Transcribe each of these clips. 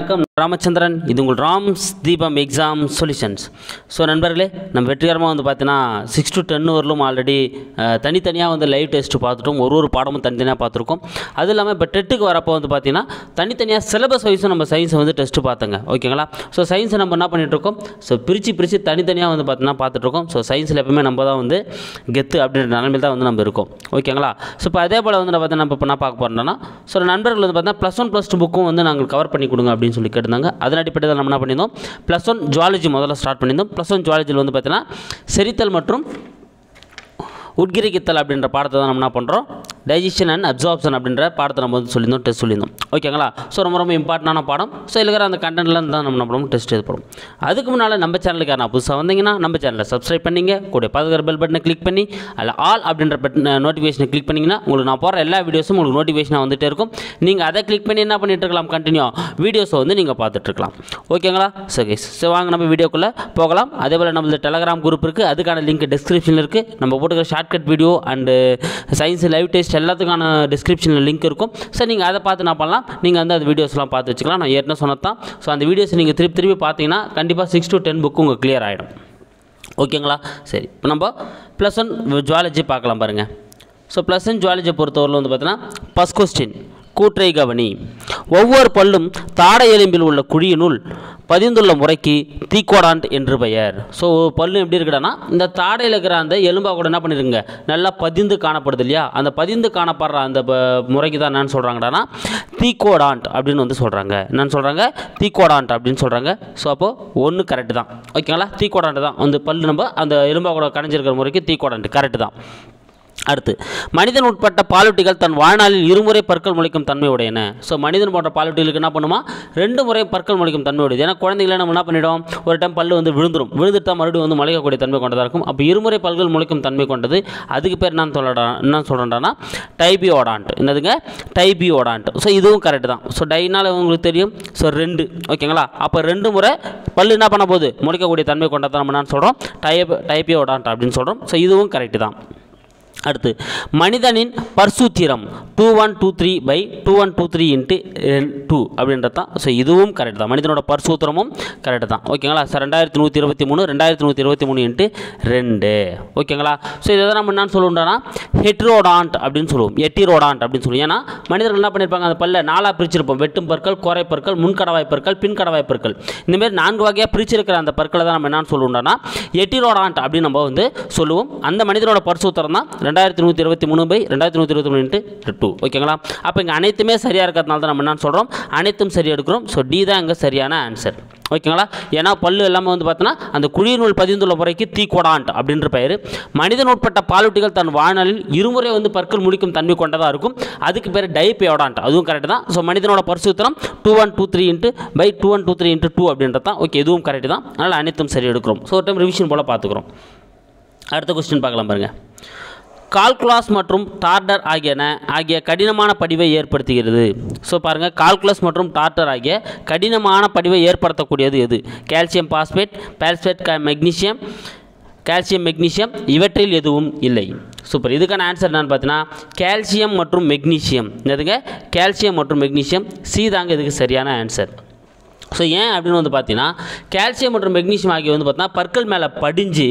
வணக்கம் ராமச்சந்திரன். இது உங்கள் ராம்ஸ் தீபம் எக்ஸாம் சொல்யூஷன்ஸ் ஸோ நண்பர்களே நம்ம வெற்றிகரமாக வந்து பார்த்தீங்கன்னா சிக்ஸ் டு டென் வரலும் ஆல்ரெடி தனித்தனியாக வந்து லைவ் டெஸ்ட்டு பார்த்துட்டோம். ஒரு ஒரு பாடமும் தனித்தனியாக பார்த்துருக்கோம். அது இல்லாமல் இப்போ டெட்டுக்கு வரப்போ வந்து பார்த்தீங்கன்னா தனித்தனியாக சிலபஸ் வைஸும் நம்ம சயின்ஸை வந்து டெஸ்ட்டு பார்த்தோங்க. ஓகேங்களா ஸோ சயின்ஸை நம்ம என்ன பண்ணிகிட்ருக்கோம் ஸோ பிரித்து பிரித்து தனித்தனியாக வந்து பார்த்தீங்கன்னா பார்த்துட்ருக்கோம் ஸோ சயின்ஸில் எப்பவுமே நம்ம தான் வந்து கெத்து அப்படின்ற நிலமையில் தான் வந்து நம்ம இருக்கோம். ஓகேங்களா ஸோ இப்போ அதே போல் வந்து நம்ம பார்த்தீங்கன்னா நம்ம இப்போ என்ன பார்க்க போகிறோம்னா ஸோ நண்பர்கள் வந்து பார்த்தீங்கன்னா ப்ளஸ் ஒன் ப்ளஸ் டூ புக்கும் வந்து நாங்கள் கவர் பண்ணி கொடுங்க அப்படின்னு சொல்லி கேட்டிருந்தாங்க. அதன் அடிப்படையில் நம்ம என்ன பண்ணியிருந்தோம்? ப்ளஸ் ஒன் ஜுவாலஜி முதல்ல ஸ்டார்ட் பண்ணியிருந்தோம். ப்ளஸ் ஒன் ஜுவாலஜியில் வந்து பார்த்தீங்கன்னா செரித்தல் மற்றும் உட்கிரிக்கித்தல் அப்படின்ற பாடத்தை தான் நம்ம என்ன பண்ணுறோம் டைஜஷன் அண்ட் அப்சார்ப்ஷன் அப்படின்ற பாடத்தை நம்ம வந்து சொல்லியிருந்தோம் டெஸ்ட் சொல்லியிருந்தோம். ஓகேங்களா ஸோ ரொம்ப ரொம்ப இம்பார்ட்டண்டான பாடம். ஸோ இருக்கிற அந்த கண்டென்ட்லாம் தான் நம்ம நம்ம டெஸ்ட் எழுத அதுக்கு முன்னால் நம்ம சேனலுக்கு நான் புதுசாக வந்தீங்கன்னா நம்ம சேனலை சப்ஸ்கிரைப் பண்ணிங்க. கூட பக்கத்தில் பெல் பட்டனை கிளிக் பண்ணி அதில் ஆல் அப்படின்ற பட்டன் நோட்டிஃபிகேஷனை கிளிக் பண்ணிங்கன்னா உங்களுக்கு நான் போகிற எல்லா வீடியோஸும் உங்களுக்கு நோட்டிஃபிகேஷனாக வந்துட்டே இருக்கும். நீங்கள் அதை கிளிக் பண்ணி என்ன பண்ணிட்டு இருக்கலாம்? கண்டினியூ வீடியோஸை வந்து நீங்கள் பார்த்துட்ருக்கலாம் ஓகேங்களா சரி ஸோ வாங்க நம்ம வீடியோக்குள்ளே போகலாம். அதே போல் நம்மளது டெலகிராம் குரூப் இருக்குது அதுக்கான லிங்க் டிஸ்கிரிப்ஷனில் இருக்குது நம்ம போட்டுக்கிற shortcut video and science live test எல்லாத்துக்கான டிஸ்கிரிப்ஷனில் லிங்க் இருக்கும். சார் நீங்கள் அதை பார்த்து நான் பண்ணலாம்? நீங்கள் வந்து அந்த வீடியோஸ்லாம் பார்த்து வச்சுக்கலாம். நான் ஏற்கனவே சொன்னதான் ஸோ அந்த வீடியோஸ் நீங்கள் திருப்பி திருப்பி பார்த்தீங்கன்னா கண்டிப்பாக சிக்ஸ் டு டென் புக்கு உங்களுக்கு கிளியர் ஆகிடும் ஓகேங்களா? சரி. இப்போ நம்ம ப்ளஸ் ஒன் ஜுவாலஜி பார்க்கலாம் பாருங்கள் ஸோ ப்ளஸ் ஒன் ஜுவாலஜியை பொறுத்தவரையில் வந்து பார்த்தீங்கன்னா ஃபஸ்ட் கொஸ்டின் கூற்றை கவனி. ஒவ்வொரு பல்லும் தாடை எலும்பில் உள்ள குழியினுள் பதிந்துள்ள முறைக்கு தீக்கோடாண்ட் என்று பெயர். ஸோ பல்லு எப்படி இருக்குடான்னா இந்த தாடையில் இருக்கிற அந்த எலும்பா கூட என்ன பண்ணிருங்க நல்லா பதிந்து காணப்படுது இல்லையா? அந்த பதிந்து காணப்படுற அந்த முறைக்கு தான் என்னன்னு சொல்கிறாங்கடானா தீக்கோடாண்ட் அப்படின்னு வந்து சொல்கிறாங்க என்னன்னு சொல்கிறாங்க தீக்கோடாண்ட் அப்படின்னு சொல்கிறாங்க ஸோ அப்போது ஒன்று கரெக்டு தான். ஓகேங்களா தீக்கோடாண்ட் தான். அந்த பல்லு நம்ம அந்த எலும்பா கூட கடைஞ்சிருக்கிற முறைக்கு தீக்கோடாண்ட் கரெக்டு தான். அடுத்து மனிதன் உட்பட்ட பாலூட்டிகள் தன் வாழ்நாளில் இருமுறை பற்கள் முளைக்கும் தன்மை உடையன. ஸோ மனிதன் போன்ற பாலூட்டிகளுக்கு என்ன பண்ணுமா? ரெண்டு முறை பற்கள் முளைக்கும் தன்மை உடையது. ஏன்னா குழந்தைகளை நம்ம என்ன பண்ணிடும் ஒரு டைம் பல்லு வந்து விழுந்துடும் விழுந்துட்டு தான் மறுபடியும் வந்து முளைக்கக்கூடிய தன்மை கொண்டதாக இருக்கும். அப்போ இருமுறை பல்கள் முளைக்கும் தன்மை கொண்டது. அதுக்கு பேர் நான் சொல்லடா என்ன சொல்கிறேன்டானா டைபியோடான்ட் என்னதுங்க? டைபியோடான்ட் ஸோ இதுவும் கரெக்டு தான். ஸோ டைனால் உங்களுக்கு தெரியும். ஸோ ரெண்டு. ஓகேங்களா? அப்போ ரெண்டு முறை பல்லு என்ன பண்ண போகுது? முளைக்கக்கூடிய தன்மை கொண்டதான் நம்ம என்ன சொல்கிறோம் டைப் டைபியோடான்ட் அப்படின்னு சொல்கிறோம் ஸோ இதுவும் கரெக்டு தான். அடுத்து மனிதனின் பர்சூத்திரம் two one two three by two one two three into two அப்படின்றது தான் ஸோ இதுவும் கரெக்ட் தான். மனிதனோட பர்சூத்திரமும் கரெக்ட் தான். ஓகேங்களா சார் ரெண்டாயிரத்தி நூற்றி இருபத்தி மூணு ரெண்டாயிரத்தி நூற்றி இருபத்தி மூணு இன்ட்டு ரெண்டு. ஓகேங்களா ஸோ இதை நம்ம என்னன்னு சொல்லுவோம்னா ஹெட்ரோடான்ட் அப்படின்னு சொல்லுவோம். எட்டிரோடான்ட் அப்படின்னு சொல்லுவோம். ஏன்னா மனிதர்கள் என்ன பண்ணியிருப்பாங்க அந்த பல்ல நாலாக பிரிச்சிருப்போம். வெட்டும் பற்கள் குறை பற்கள் முன்கடவாய் பற்கள் பின்கடவாய் பற்கள். இந்தமாரி நான்கு வகையாக பிரிச்சிருக்கிற அந்த பற்களை தான் நம்ம என்னன்னு சொல்லுவோம்னா எட்டிரோடான்ட் அப்படின்னு நம்ம வந்து சொல்லுவோம். அந்த மனிதனோட பர்சூத்திரம் தான் ரெண்டாயிரத்தி நூற்றி இருபத்தி மூணு பை ரெண்டாயிரத்தி நூற்றி இருபத்தி மூணு இன்ட்டு டூ ஓகேங்களா? அப்போ இங்கே அனைத்துமே சரியாக இருக்கிறதுனால தான் நம்ம என்ன சொல்கிறோம் அனைத்தும் சரி எடுக்கிறோம். ஸோ டி தான் இங்கே சரியான ஆன்சர் ஓகேங்களா? ஏன்னா பல்லு எல்லாமே வந்து பார்த்தோன்னா அந்த குழியினுள் பதிந்துள்ள முறைக்கு தீக்கொடாண்ட் அப்படின்ற பெயர். மனிதன் உட்பட்ட பாலூட்டிகள் தன் வாழ்நாளில் இருமுறை வந்து பற்கள் முடிக்கும் தன்மை கொண்டதாக இருக்கும். அதுக்கு பேர் டைபியோடான்ட் அதுவும் கரெக்ட் தான். ஸோ மனிதனோட பரிசுத்தனம் two one two three into by two one two three into two அப்படின்றது தான். ஓகே இதுவும் கரெக்ட் தான். அதனால் அனைத்தும் சரி எடுக்கிறோம். ஸோ ஒரு டைம் ரிவிஷன் போல் பார்த்துக்குறோம். அடுத்த கொஸ்டின் பார்க்கலாம் பாருங்கள் கால்குலாஸ் மற்றும் டார்டர் ஆகியன ஆகிய கடினமான படிவை ஏற்படுத்துகிறது. ஸோ பாருங்கள் கால்குலஸ் மற்றும் டார்டர் ஆகிய கடினமான படிவை ஏற்படுத்தக்கூடியது எது? கால்சியம் பாஸ்பேட் பாஸ்பேட் க மெக்னீசியம் கால்சியம் மெக்னீசியம் இவற்றில் எதுவும் இல்லை. சூப்பர் இதுக்கான ஆன்சர் என்னென்னு பார்த்தீங்கன்னா கால்சியம் மற்றும் மெக்னீசியம். என்னதுங்க? கால்சியம் மற்றும் மெக்னீசியம். சி தாங்க இதுக்கு சரியான ஆன்சர் ஸோ ஏன் அப்படின்னு வந்து பார்த்தீங்கன்னா கால்சியம் மற்றும் மெக்னீஷியம் ஆகிய வந்து பார்த்தீங்கன்னா பற்கள் மேலே படிஞ்சு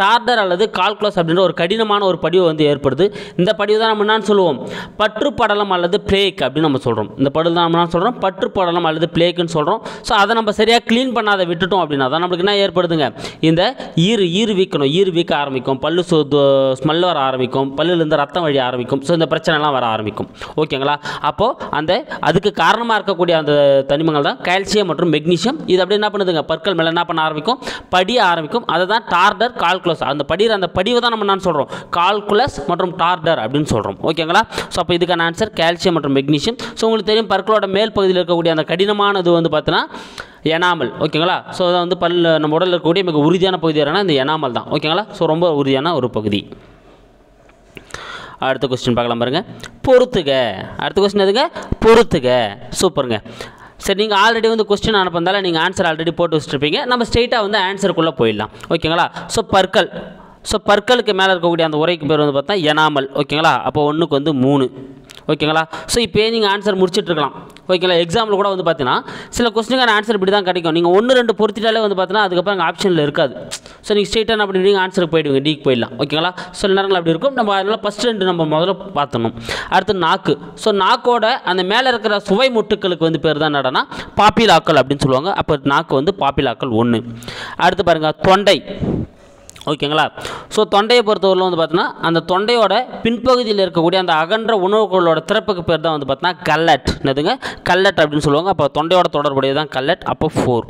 டார்டர் அல்லது கால்குலஸ் அப்படின்ற ஒரு கடினமான ஒரு படிவு வந்து ஏற்படுது. இந்த படிவு தான் நம்ம என்னன்னு சொல்லுவோம்? பற்று படலம் அல்லது பிளேக் அப்படின்னு நம்ம சொல்கிறோம் இந்த படல் தான் நம்ம என்ன சொல்கிறோம் பற்று படலம் அல்லது பிளேக்குன்னு சொல்கிறோம் ஸோ அதை நம்ம சரியாக க்ளீன் பண்ணாத விட்டுட்டோம் அப்படின்னா தான் நம்மளுக்கு என்ன ஏற்படுதுங்க? இந்த ஈறு ஈறு வீக்கணும். ஈறு வீக்க ஆரம்பிக்கும். பல்லு சோ ஸ்மெல் வர ஆரம்பிக்கும். பல்லுலேருந்து ரத்தம் வழி ஆரம்பிக்கும். ஸோ இந்த பிரச்சனைலாம் வர ஆரம்பிக்கும். ஓகேங்களா அப்போது அந்த அதுக்கு காரணமாக இருக்கக்கூடிய அந்த தனிமங்கள் தான் கால்சியம் மற்றும் மெக்னீஷியம் இது அப்படியே என்ன பண்ணுதுங்க? பற்கள் மேலே என்ன பண்ண ஆரம்பிக்கும்? படிய ஆரம்பிக்கும். அதை தான் டார்டர் கால்குலஸ் அந்த படிகிற அந்த படிவை தான் நம்ம என்ன சொல்கிறோம் கால்குலஸ் மற்றும் டார்டர் அப்படின்னு சொல்கிறோம் ஓகேங்களா ஸோ அப்போ இதுக்கான ஆன்சர் கால்சியம் மற்றும் மெக்னீஷியம் ஸோ உங்களுக்கு தெரியும் பற்களோட மேல் பகுதியில் இருக்கக்கூடிய அந்த கடினமானது வந்து பார்த்தீங்கன்னா எனாமல் ஓகேங்களா ஸோ அதை வந்து பல் நம்ம உடலில் இருக்கக்கூடிய மிக உறுதியான பகுதி என்னன்னா இந்த எனாமல் தான். ஓகேங்களா ஸோ ரொம்ப உறுதியான ஒரு பகுதி. அடுத்த கொஸ்டின் பார்க்கலாம் பாருங்கள் பொறுத்துக. அடுத்த கொஸ்டின் எதுங்க? பொறுத்துக. சூப்பருங்க. சரி நீங்கள் ஆல்ரெடி வந்து கொஸ்டின் அனுப்பினால நீங்கள் ஆன்சர் ஆல்ரெடி போட்டு வச்சுருப்பீங்க. நம்ம ஸ்ட்ரெயிட்டாக வந்து ஆன்சருக்குள்ளே போயிடலாம். ஓகேங்களா ஸோ பற்கள். ஸோ பற்களுக்கு மேலே இருக்கக்கூடிய அந்த உரைக்கு பேர் வந்து பார்த்தா எனாமல். ஓகேங்களா அப்போ ஒன்றுக்கு வந்து மூணு. ஓகேங்களா ஸோ இப்போ நீங்கள் ஆன்சர் முடிச்சுட்ருக்கலாம் ஓகேங்களா எக்ஸாமில் கூட வந்து பார்த்தீங்கன்னா சில கொஸ்டினுக்கான ஆன்சர் இப்படி தான் கிடைக்கும். நீங்கள் ஒன்று ரெண்டு பொறுத்திட்டாலே வந்து பார்த்தீங்கன்னா அதுக்கப்புறம் அங்கே ஆப்ஷனில் இருக்காது. ஸோ நீங்கள் ஸ்ட்ரெயிட்டாக அப்படி நீங்கள் ஆன்சருக்கு போயிடுவீங்க டீக்கு போயிடலாம். ஓகேங்களா சில நேரங்கள் அப்படி இருக்கும். நம்ம அதனால் ஃபஸ்ட் ரெண்டு நம்ம முதல்ல பார்த்தணும் அடுத்து நாக்கு. ஸோ நாக்கோட அந்த மேலே இருக்கிற சுவை முட்டுக்களுக்கு வந்து பேர் தான் என்னடனா பாப்பிலாக்கள் அப்படின்னு சொல்லுவாங்க. அப்போ நாக்கு வந்து பாப்பிலாக்கள் ஒன்று அடுத்து பாருங்கள் தொண்டை. ஓகேங்களா? ஸோ தொண்டையை பொறுத்தவரையில் வந்து பார்த்தீங்கன்னா அந்த தொண்டையோட பின்பகுதியில் இருக்கக்கூடிய அந்த அகன்ற உணவுகளோட திறப்புக்கு பேர் தான் வந்து பார்த்தீங்கன்னா கல்லட். என்னதுங்க? கல்லட் அப்படின்னு சொல்லுவாங்க. அப்போ தொண்டையோட தொடர்புடையது தான் கல்லட் அப்போ ஃபோர்.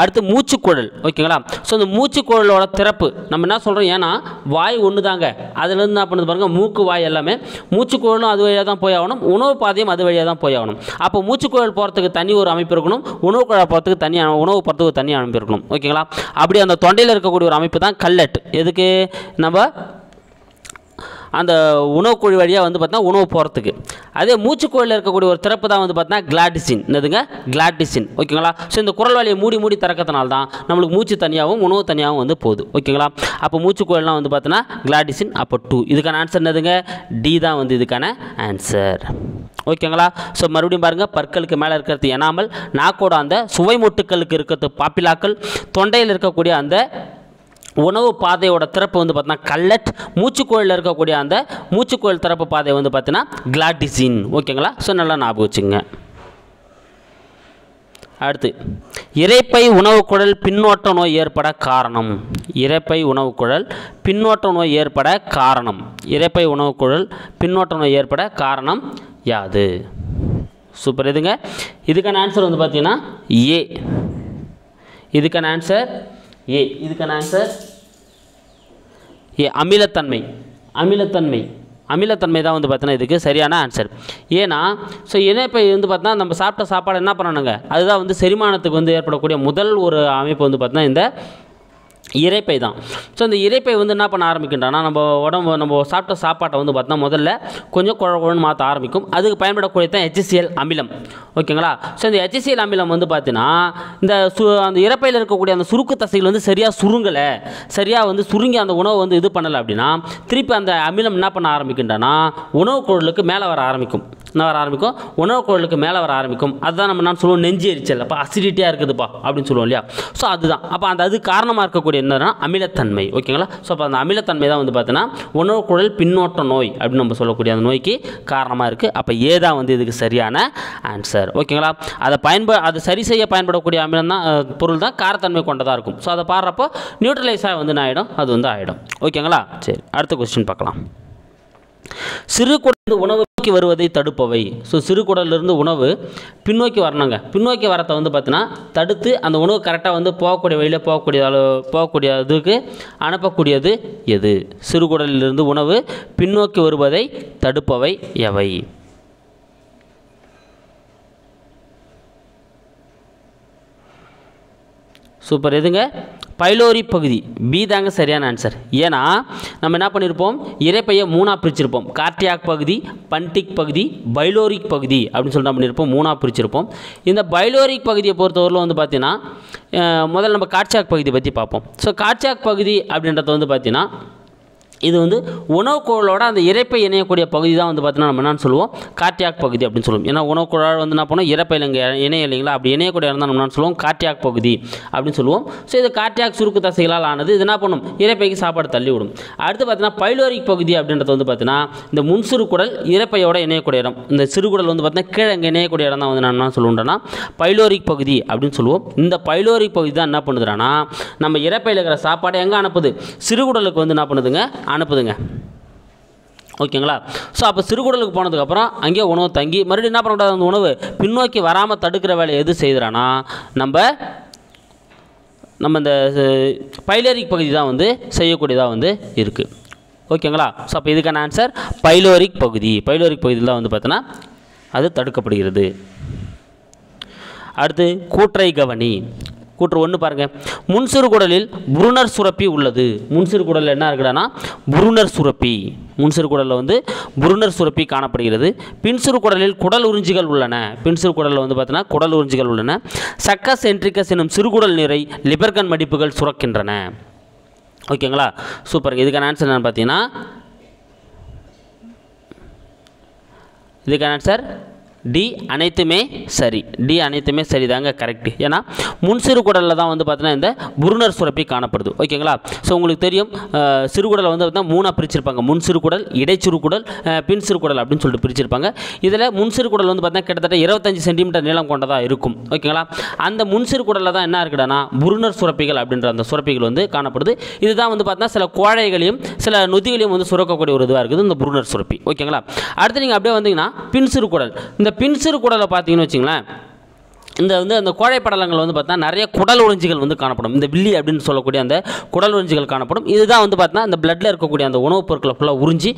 அடுத்து மூச்சுக்குழல் ஓகேங்களா? ஸோ இந்த மூச்சுக்குழலோட திறப்பு நம்ம என்ன சொல்கிறோம் ஏன்னா வாய் ஒன்று தாங்க அதுலேருந்து என்ன பண்ணுது பாருங்கள் மூக்கு வாய் எல்லாமே. மூச்சுக்குழலும் அது வழியாக தான் போய் ஆகணும் உணவு பாதையும் அது வழியாக தான் போய் ஆகணும் அப்போ மூச்சுக்குழல் போகிறதுக்கு தனி ஒரு அமைப்பு இருக்கணும். உணவு குழல் போகிறதுக்கு தனி உணவு போகிறதுக்கு தனி அமைப்பு இருக்கணும். ஓகேங்களா? அப்படி அந்த தொண்டையில் இருக்கக்கூடிய ஒரு அமைப்பு தான் கல்லட். எதுக்கு? நம்ம அந்த உணவுக்குழி வழியாக வந்து பார்த்தீங்கன்னா உணவு போகிறதுக்கு அதே மூச்சுக்குழலில் இருக்கக்கூடிய ஒரு திறப்பு தான் வந்து பார்த்தீங்கன்னா கிளாடிசின் என்னதுங்க? கிளாடிசின் ஓகேங்களா? ஸோ இந்த குரல் வழியை மூடி மூடி திறக்கிறதுனால தான் நம்மளுக்கு மூச்சு தனியாகவும் உணவு தனியாகவும் வந்து போகுது. ஓகேங்களா? அப்போ மூச்சுக்குழல்லாம் வந்து பார்த்தீங்கன்னா கிளாடிசின் அப்போ டூ இதுக்கான ஆன்சர் என்னதுங்க? டி தான் வந்து இதுக்கான ஆன்சர் ஓகேங்களா? ஸோ மறுபடியும் பாருங்கள் பற்களுக்கு மேலே இருக்கிறது எனாமல் நாக்கோட அந்த சுவை மொட்டுக்களுக்கு இருக்கிறது பாப்பிலாக்கள் தொண்டையில் இருக்கக்கூடிய அந்த உணவு பாதையோட திறப்பு வந்து பார்த்தீங்கன்னா கல்லட் மூச்சுக்கோயிலில் இருக்கக்கூடிய அந்த மூச்சுக்கோயில் திறப்பு பாதை வந்து பார்த்தீங்கன்னா கிளாடிசின் ஓகேங்களா? ஸோ நல்லா ஞாபகம் வச்சுங்க அடுத்து இரைப்பை உணவுக்குழல் பின்னோட்ட நோய் ஏற்பட காரணம். இரைப்பை உணவுக்குழல் பின்னோட்ட நோய் ஏற்பட காரணம். இரைப்பை உணவுக்குழல் பின்னோட்ட நோய் ஏற்பட காரணம் யாது? சூப்பர் இதுங்க இதுக்கான ஆன்சர் வந்து பார்த்தீங்கன்னா ஏ இதுக்கான ஆன்சர் ஏ. இதுக்கான ஆன்சர் ஏ அமிலத்தன்மை. அமிலத்தன்மை. அமிலத்தன்மை தான் வந்து பார்த்தோன்னா இதுக்கு சரியான ஆன்சர் ஏன்னா ஸோ இணைப்பை வந்து பார்த்தா நம்ம சாப்பிட்ட சாப்பாடு என்ன பண்ணணுங்க? அதுதான் வந்து செரிமானத்துக்கு வந்து ஏற்படக்கூடிய முதல் ஒரு அமைப்பு வந்து பார்த்தோன்னா இந்த இரைப்பை தான். ஸோ இந்த இரைப்பை வந்து என்ன பண்ண ஆரம்பிக்கின்றனா நம்ம உடம்பு நம்ம சாப்பிட்ட சாப்பாட்டை வந்து பார்த்தோம்னா முதல்ல கொஞ்சம் குழ குழன்னு மாற்ற ஆரம்பிக்கும். அதுக்கு பயன்படக்கூடிய தான் ஹெச்சிசிஎல் அமிலம். ஓகேங்களா? ஸோ இந்த ஹெச்சிசிஎல் அமிலம் வந்து பார்த்தீங்கன்னா இந்த சு அந்த இறப்பையில் இருக்கக்கூடிய அந்த சுருக்கு தசைகள் வந்து சரியாக சுருங்கலை. சரியாக வந்து சுருங்கி அந்த உணவை வந்து இது பண்ணலை அப்படின்னா திருப்பி அந்த அமிலம் என்ன பண்ண ஆரம்பிக்கின்றனா உணவு குழலுக்கு மேலே வர ஆரம்பிக்கும். என்ன வர ஆரம்பிக்கும். உணவு குழலுக்கு மேலே வர ஆரம்பிக்கும். அதுதான் நம்ம நான் சொல்லுவோம்? நெஞ்சு எரிச்சல். அப்போ அசிடிட்டியாக இருக்குதுப்பா அப்படின்னு சொல்லுவோம் இல்லையா? ஸோ அதுதான். அப்போ அந்த அது காரணமாக இருக்கக்கூடிய என்னன்னா அமிலத்தன்மை. ஓகேங்களா? ஸோ அப்போ அந்த அமிலத்தன்மை தான் வந்து பார்த்தீங்கன்னா உணவு குழல் பின்னோட்ட நோய் அப்படின்னு நம்ம சொல்லக்கூடிய அந்த நோய்க்கு காரணமாக இருக்குது அப்போ ஏ தான் வந்து இதுக்கு சரியான ஆன்சர் ஓகேங்களா? அதை பயன்ப அதை சரி செய்ய பயன்படக்கூடிய அமிலம் தான் பொருள் தான் காரத்தன்மை கொண்டதாக இருக்கும். ஸோ அதை பாடுறப்போ நியூட்ரலைஸாக வந்து என்ன ஆகிடும் அது வந்து ஆகிடும் ஓகேங்களா? சரி அடுத்த கொஸ்டின் பார்க்கலாம். சிறு உணவு நோக்கி வருவதை தடுப்பவை. ஸோ சிறு குடலிருந்து உணவு பின்னோக்கி வரணுங்க. பின்னோக்கி வரத்தை வந்து பார்த்தீங்கன்னா தடுத்து அந்த உணவு கரெக்டாக வந்து போகக்கூடிய வழியில் போகக்கூடிய அளவு போகக்கூடிய இதுக்கு அனுப்பக்கூடியது எது? சிறு குடலிலிருந்து உணவு பின்னோக்கி வருவதை தடுப்பவை எவை? சூப்பர். எதுங்க? பைலோரி பகுதி. பி தாங்க சரியான ஆன்சர் ஏன்னா நம்ம என்ன பண்ணியிருப்போம் இறைப்பையை மூணாக பிரிச்சிருப்போம். கார்டியாக் பகுதி பண்டிக் பகுதி பைலோரிக் பகுதி அப்படின்னு சொல்லிட்டு பண்ணியிருப்போம் மூணாக பிரிச்சிருப்போம். இந்த பைலோரிக் பகுதியை பொறுத்தவரையில் வந்து பார்த்தீங்கன்னா முதல்ல நம்ம காட்சாக் பகுதியை பற்றி பார்ப்போம். ஸோ காட்சாக் பகுதி அப்படின்றது வந்து பார்த்தீங்கன்னா இது வந்து உணவுக்குழலோட அந்த இறைப்பை இணையக்கூடிய பகுதி தான் வந்து பார்த்தீங்கன்னா நம்ம என்னன்னு சொல்லுவோம்? கார்டியாக் பகுதி அப்படின்னு சொல்லுவோம். ஏன்னா உணவுக்குழாய் வந்து என்ன பண்ணோம்? இறப்பையில் இங்கே இணைய இல்லைங்களா அப்படி இணையக்கூடிய இருந்தால் நம்ம என்ன சொல்லுவோம்? கார்டியாக் பகுதி அப்படின்னு சொல்லுவோம். ஸோ இது கார்டியாக் சுருக்கு தசைகளால் ஆனது இது என்ன பண்ணும்? இறைப்பைக்கு சாப்பாடு தள்ளி விடும் அடுத்து பார்த்தீங்கன்னா பைலோரிக் பகுதி அப்படின்றது வந்து பார்த்தீங்கன்னா இந்த முன்சிறுகுடல் இறப்பையோட இணையக்கூடிய இடம். இந்த சிறுகுடல் வந்து பார்த்தீங்கன்னா கீழே இங்கே இணையக்கூடிய இடம் தான் வந்து நான் என்ன சொல்லுவோம்னா பைலோரிக் பகுதி அப்படின்னு சொல்லுவோம். இந்த பைலோரிக் பகுதி தான் என்ன பண்ணுதுன்னா நம்ம இறைப்பையில் இருக்கிற சாப்பாடு எங்கே அனுப்புது? சிறுகுடலுக்கு வந்து என்ன பண்ணுதுங்க? அனுப்புதுங்க. ஓகேங்களா? ஸோ அப்போ சிறுகுடலுக்கு போனதுக்கப்புறம் அங்கேயே உணவு தங்கி மறுபடியும் என்ன பண்ணக்கூடாது அந்த உணவு? பின்னோக்கி வராமல் தடுக்கிற வேலையை எது செய்கிறான்னா நம்ம நம்ம இந்த பைலரிக் பகுதி தான் வந்து செய்யக்கூடியதாக வந்து இருக்குது ஓகேங்களா? ஸோ அப்போ இதுக்கான ஆன்சர் பைலோரிக் பகுதி. பைலோரிக் பகுதியில் தான் வந்து பார்த்தோன்னா அது தடுக்கப்படுகிறது. அடுத்து கூற்றை கவனி. கூற்று ஒன்று பாருங்கள் முன்சிறு குடலில் புருணர் சுரப்பி உள்ளது. முன்சிறு குடலில் என்ன இருக்குடானா புருணர் சுரப்பி. முன்சிறு குடலில் வந்து புருணர் சுரப்பி காணப்படுகிறது. பின்சிறு குடலில் குடல் உறிஞ்சிகள் உள்ளன. பின்சிறு குடலில் வந்து பார்த்தீங்கன்னா குடல் உறிஞ்சிகள் உள்ளன. சக்கஸ் என்ட்ரிகஸ் எனும் சிறுகுடல் நீரை லிபர்கன் மடிப்புகள் சுரக்கின்றன. ஓகேங்களா? சூப்பர். இதுக்கான ஆன்சர் என்னென்னு பார்த்தீங்கன்னா இதுக்கான ஆன்சர் டி அனைத்துமே சரி. டி அனைத்துமே சரிதாங்க கரெக்ட் ஏன்னா முன்சிறு குடலில் தான் வந்து பார்த்தீங்கன்னா இந்த புருணர் சுரப்பி காணப்படுது. ஓகேங்களா? ஸோ உங்களுக்கு தெரியும் சிறுகுடலை வந்து பார்த்தீங்கன்னா மூணாக பிரிச்சிருப்பாங்க. முன் சிறுகுடல் இடைச்சிறு குடல் பின் சிறுகுடல் அப்படின்னு சொல்லிட்டு பிரிச்சிருப்பாங்க. இதில் முன் சிறுகுடல் வந்து பார்த்தீங்கன்னா கிட்டத்தட்ட இருபத்தஞ்சு சென்டிமீட்டர் நீளம் கொண்டதாக இருக்கும். ஓகேங்களா? அந்த முன் சிறுகுடலில் தான் என்ன இருக்குதுன்னா புருணர் சுரப்பிகள் அப்படின்ற அந்த சுரப்பிகள் வந்து காணப்படுது. இதுதான் வந்து பார்த்தீங்கன்னா சில கோழைகளையும் சில நொதிகளையும் வந்து சுரக்கக்கூடிய ஒரு இதுவாக இருக்குது இந்த புருணர் சுரப்பி. ஓகேங்களா? அடுத்து நீங்கள் அப்படியே வந்தீங்கன்னா பின் சிறுகுடல் இந்த இந்த பின்சிறு குடலை பார்த்தீங்கன்னு வச்சுங்களேன் இந்த வந்து அந்த கோழை படலங்கள் வந்து பார்த்தா நிறைய குடல் உறிஞ்சிகள் வந்து காணப்படும். இந்த வில்லி அப்படின்னு சொல்லக்கூடிய அந்த குடல் உறிஞ்சிகள் காணப்படும். இதுதான் வந்து பார்த்தா இந்த பிளட்டில் இருக்கக்கூடிய அந்த உணவுப் பொருட்களை ஃபுல்லாக உறிஞ்சி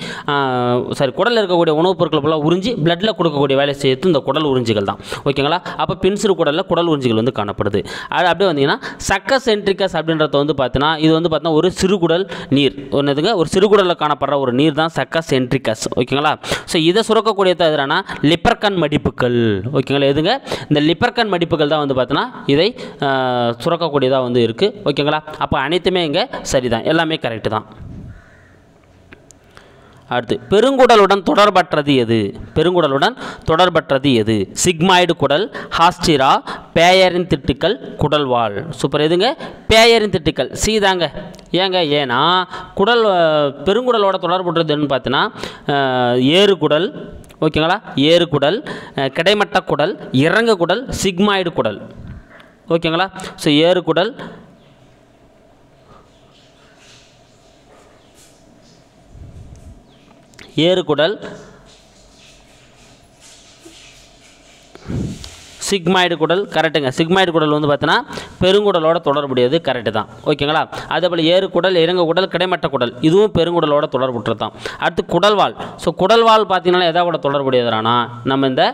சாரி குடலில் இருக்கக்கூடிய உணவுப் பொருட்களை ஃபுல்லாக உறிஞ்சி பிளட்டில் கொடுக்கக்கூடிய வேலை செய்யறது இந்த குடல் உறிஞ்சிகள் தான். ஓகேங்களா அப்போ பின்சிறு குடலில் குடல் உறிஞ்சிகள் வந்து காணப்படுது. அது அப்படியே வந்தீங்கன்னா சக்க சென்ட்ரிகஸ் அப்படின்றத வந்து பார்த்தீங்கன்னா இது வந்து பார்த்தீங்கன்னா ஒரு சிறுகுடல் நீர். ஒன்றுதுங்க ஒரு சிறுகுடலில் காணப்படுற ஒரு நீர் தான் சக்க சென்ட்ரிகஸ் ஓகேங்களா ஸோ இதை சுரக்கக்கூடியது எதுனா லிப்பர்கன் மடிப்புகள். ஓகேங்களா எதுங்க? இந்த லிப்பர்கன் மடிப்புகள் தான் வந்து பார்த்தீங்கன்னா இதை சுரக்கக்கூடியதாக வந்து இருக்குது ஓகேங்களா? அப்போ அனைத்துமே இங்கே சரிதான். எல்லாமே கரெக்டு தான். அடுத்து பெருங்குடலுடன் தொடர்பற்றது எது? பெருங்குடலுடன் தொடர்பற்றது எது? சிக்மாய்டு குடல் ஹாஸ்டிரா பேயரின் திட்டுக்கள் குடல்வாள். சூப்பர். எதுங்க? பேயரின் திட்டுக்கள். சீதாங்க ஏங்க ஏன்னா குடல் பெருங்குடலோட தொடர்புன்றதுன்னு பார்த்தீங்கன்னா ஏறுகுடல் ஓகேங்களா? ஏறுகுடல் குடல் கிடைமட்ட குடல் இறங்கு குடல் சிக்மாய்டு குடல். ஓகேங்களா? ஸோ ஏறுகுடல் ஏறுகுடல் சிக்மாய்டு குடல் கரெக்டுங்க. சிக்மாய்டு குடல் வந்து பார்த்தீங்கன்னா பெருங்குடலோட தொடர்புடையது கரெக்டு தான். ஓகேங்களா? அதே போல் ஏறு குடல் இறங்க குடல் கிடைமட்ட குடல் இதுவும் பெருங்குடலோட தொடர்புற்றது தான் அடுத்து குடல்வால் ஸோ குடல்வால் பார்த்தீங்கன்னா எதாவது கூட தொடர்புடையதுனா நம்ம இந்த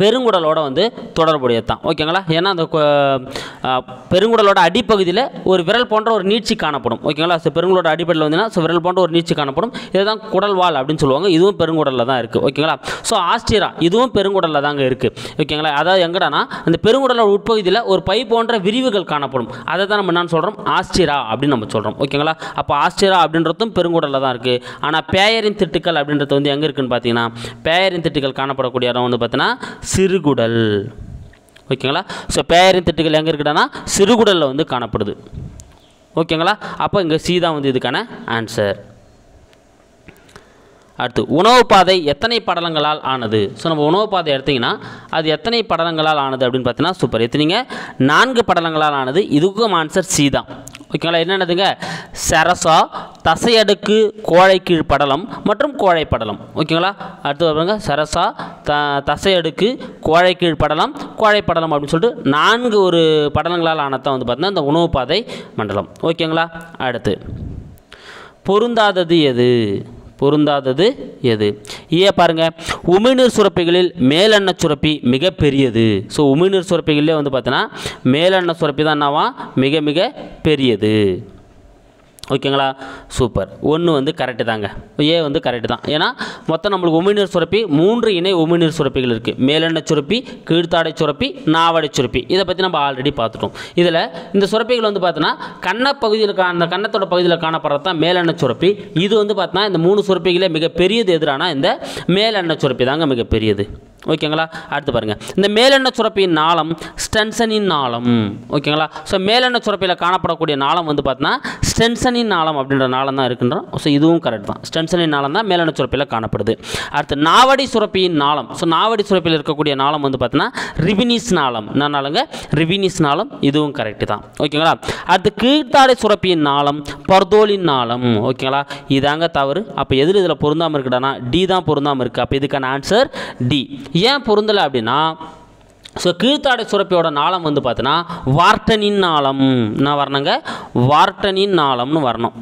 பெருங்குடலோட வந்து தொடர்புடையது தான் ஓகேங்களா? ஏன்னா அந்த பெருங்குடலோட அடிப்பகுதியில் ஒரு விரல் போன்ற ஒரு நீட்சி காணப்படும். ஓகேங்களா? ஸோ பெருங்குடலோட அடிப்படையில் வந்தீங்கன்னா ஸோ விரல் போன்ற ஒரு நீட்சி காணப்படும். இதுதான் குடல்வால் அப்படின்னு சொல்லுவாங்க. இதுவும் பெருங்குடலில் தான் இருக்குது ஓகேங்களா? ஸோ ஆஸ்டிரா இதுவும் பெருங்குடலில் தாங்க இருக்குது ஓகேங்களா? அதாவது எங்கடானா அந்த பெருங்குடலோட உட்பகுதியில் ஒரு பை போன்ற விரிவுகள் காணப்படும். அதை தான் நம்ம என்ன சொல்கிறோம் ஆஸ்டிரா அப்படின்னு நம்ம சொல்கிறோம் ஓகேங்களா? அப்போ ஆஸ்டிரா அப்படின்றதும் பெருங்குடலில் தான் இருக்குது ஆனால் பேயரின் திட்டுக்கள் அப்படின்றது வந்து எங்கே இருக்குன்னு பார்த்தீங்கன்னா பேயரின் திட்டுக்கள் காணப்படக்கூடிய இடம் வந்து பார்த்தீங்கன்னா சிறுகுடல். ஓகேங்களா? ஸோ பேரின் திட்டுகள் எங்கே இருக்குடானா சிறுகுடலில் வந்து காணப்படுது. ஓகேங்களா? அப்போ இங்கே சி தான் வந்து இதுக்கான ஆன்சர் அடுத்து உணவு பாதை எத்தனை படலங்களால் ஆனது? ஸோ நம்ம உணவு பாதை எடுத்திங்கன்னா அது எத்தனை படலங்களால் ஆனது அப்படின்னு பார்த்தீங்கன்னா சூப்பர் எத்தனைங்க நான்கு படலங்களால் ஆனது இதுக்கும் ஆன்சர் சி தான். ஓகேங்களா? என்னென்னதுங்க? சரசா தசையடுக்கு கோழைக்கீழ் படலம் மற்றும் கோழை படலம் ஓகேங்களா? அடுத்து பாருங்க சரசா த தசையடுக்கு கோழைக்கீழ் படலம் கோழை படலம் அப்படின்னு சொல்லிட்டு நான்கு ஒரு படலங்களால் ஆனதான் வந்து பார்த்தீங்கன்னா இந்த உணவு பாதை மண்டலம். ஓகேங்களா? அடுத்து பொருந்தாதது எது? பொருந்தாதது எது? ஏ பாருங்க உமிழ்நீர் சுரப்பிகளில் மேலெண்ண சுரப்பி மிக பெரியது. ஸோ உமிழ்நீர் சுரப்பிகளிலே வந்து பார்த்தோன்னா மேலெண்ண சுரப்பி தான் என்னவா? மிக மிக பெரியது. ஓகேங்களா? சூப்பர். ஒன்று வந்து கரெக்டு தாங்க. ஏ வந்து கரெக்டு தான். ஏன்னா மொத்தம் நம்மளுக்கு உமிழ்நீர் சுரப்பி மூன்று இணை உமிழ்நீர் சுரப்பிகள் இருக்குது மேலெண்ண சுரப்பி கீழ்த்தாடை சுரப்பி நாவடை சுரப்பி. இதை பற்றி நம்ம ஆல்ரெடி பார்த்துட்டோம். இதில் இந்த சுரப்பிகள் வந்து பார்த்தோன்னா கண்ண பகுதியில் அந்த கன்னத்தோட பகுதியில் காணப்படுறது தான் மேலெண்ண சுரப்பி. இது வந்து பார்த்தோன்னா இந்த மூணு சுரப்பிகளே மிகப்பெரியது எதிரான எதிரானா இந்த மேலெண்ண சுரப்பி தாங்க மிகப்பெரியது. ஓகேங்களா? அடுத்து பாருங்கள் இந்த மேலெண்ண சுரப்பியின் நாளம் ஸ்டென்சனின் நாளம். ஓகேங்களா? ஸோ மேலெண்ண சுரப்பியில் காணப்படக்கூடிய நாளம் வந்து பார்த்தீங்கன்னா ஸ்டென்சனின் நாளம் அப்படின்ற நாளம் தான் இருக்குன்றோம். ஸோ இதுவும் கரெக்ட் தான். ஸ்டென்சனின் நாளம் தான் மேலெண்ண சுரப்பியில் காணப்படுது. அடுத்து நாவடி சுரப்பியின் நாளம். ஸோ நாவடி சுரப்பியில் இருக்கக்கூடிய நாளம் வந்து பார்த்தீங்கன்னா ரிவினிஸ் நாளம். என்ன நாளுங்க? ரிவினிஸ் நாளம். இதுவும் கரெக்டு தான். ஓகேங்களா? அடுத்து கீழ்த்தாடை சுரப்பியின் நாளம் பர்தோலின் நாளம். ஓகேங்களா? இதாங்க தவறு. அப்போ எதில் இதில் பொருந்தாமல் இருக்குடானா டி தான் பொருந்தாமல் இருக்குது அப்போ இதுக்கான ஆன்சர் டி ஏன் பொருந்தலை அப்படின்னா ஸோ கீழ்த்தாடை சுரப்பியோட நாளம் வந்து பார்த்தீங்கன்னா வார்டனின் நாளம் நான் வரணுங்க. வார்டனின் நாளம்னு வரணும்.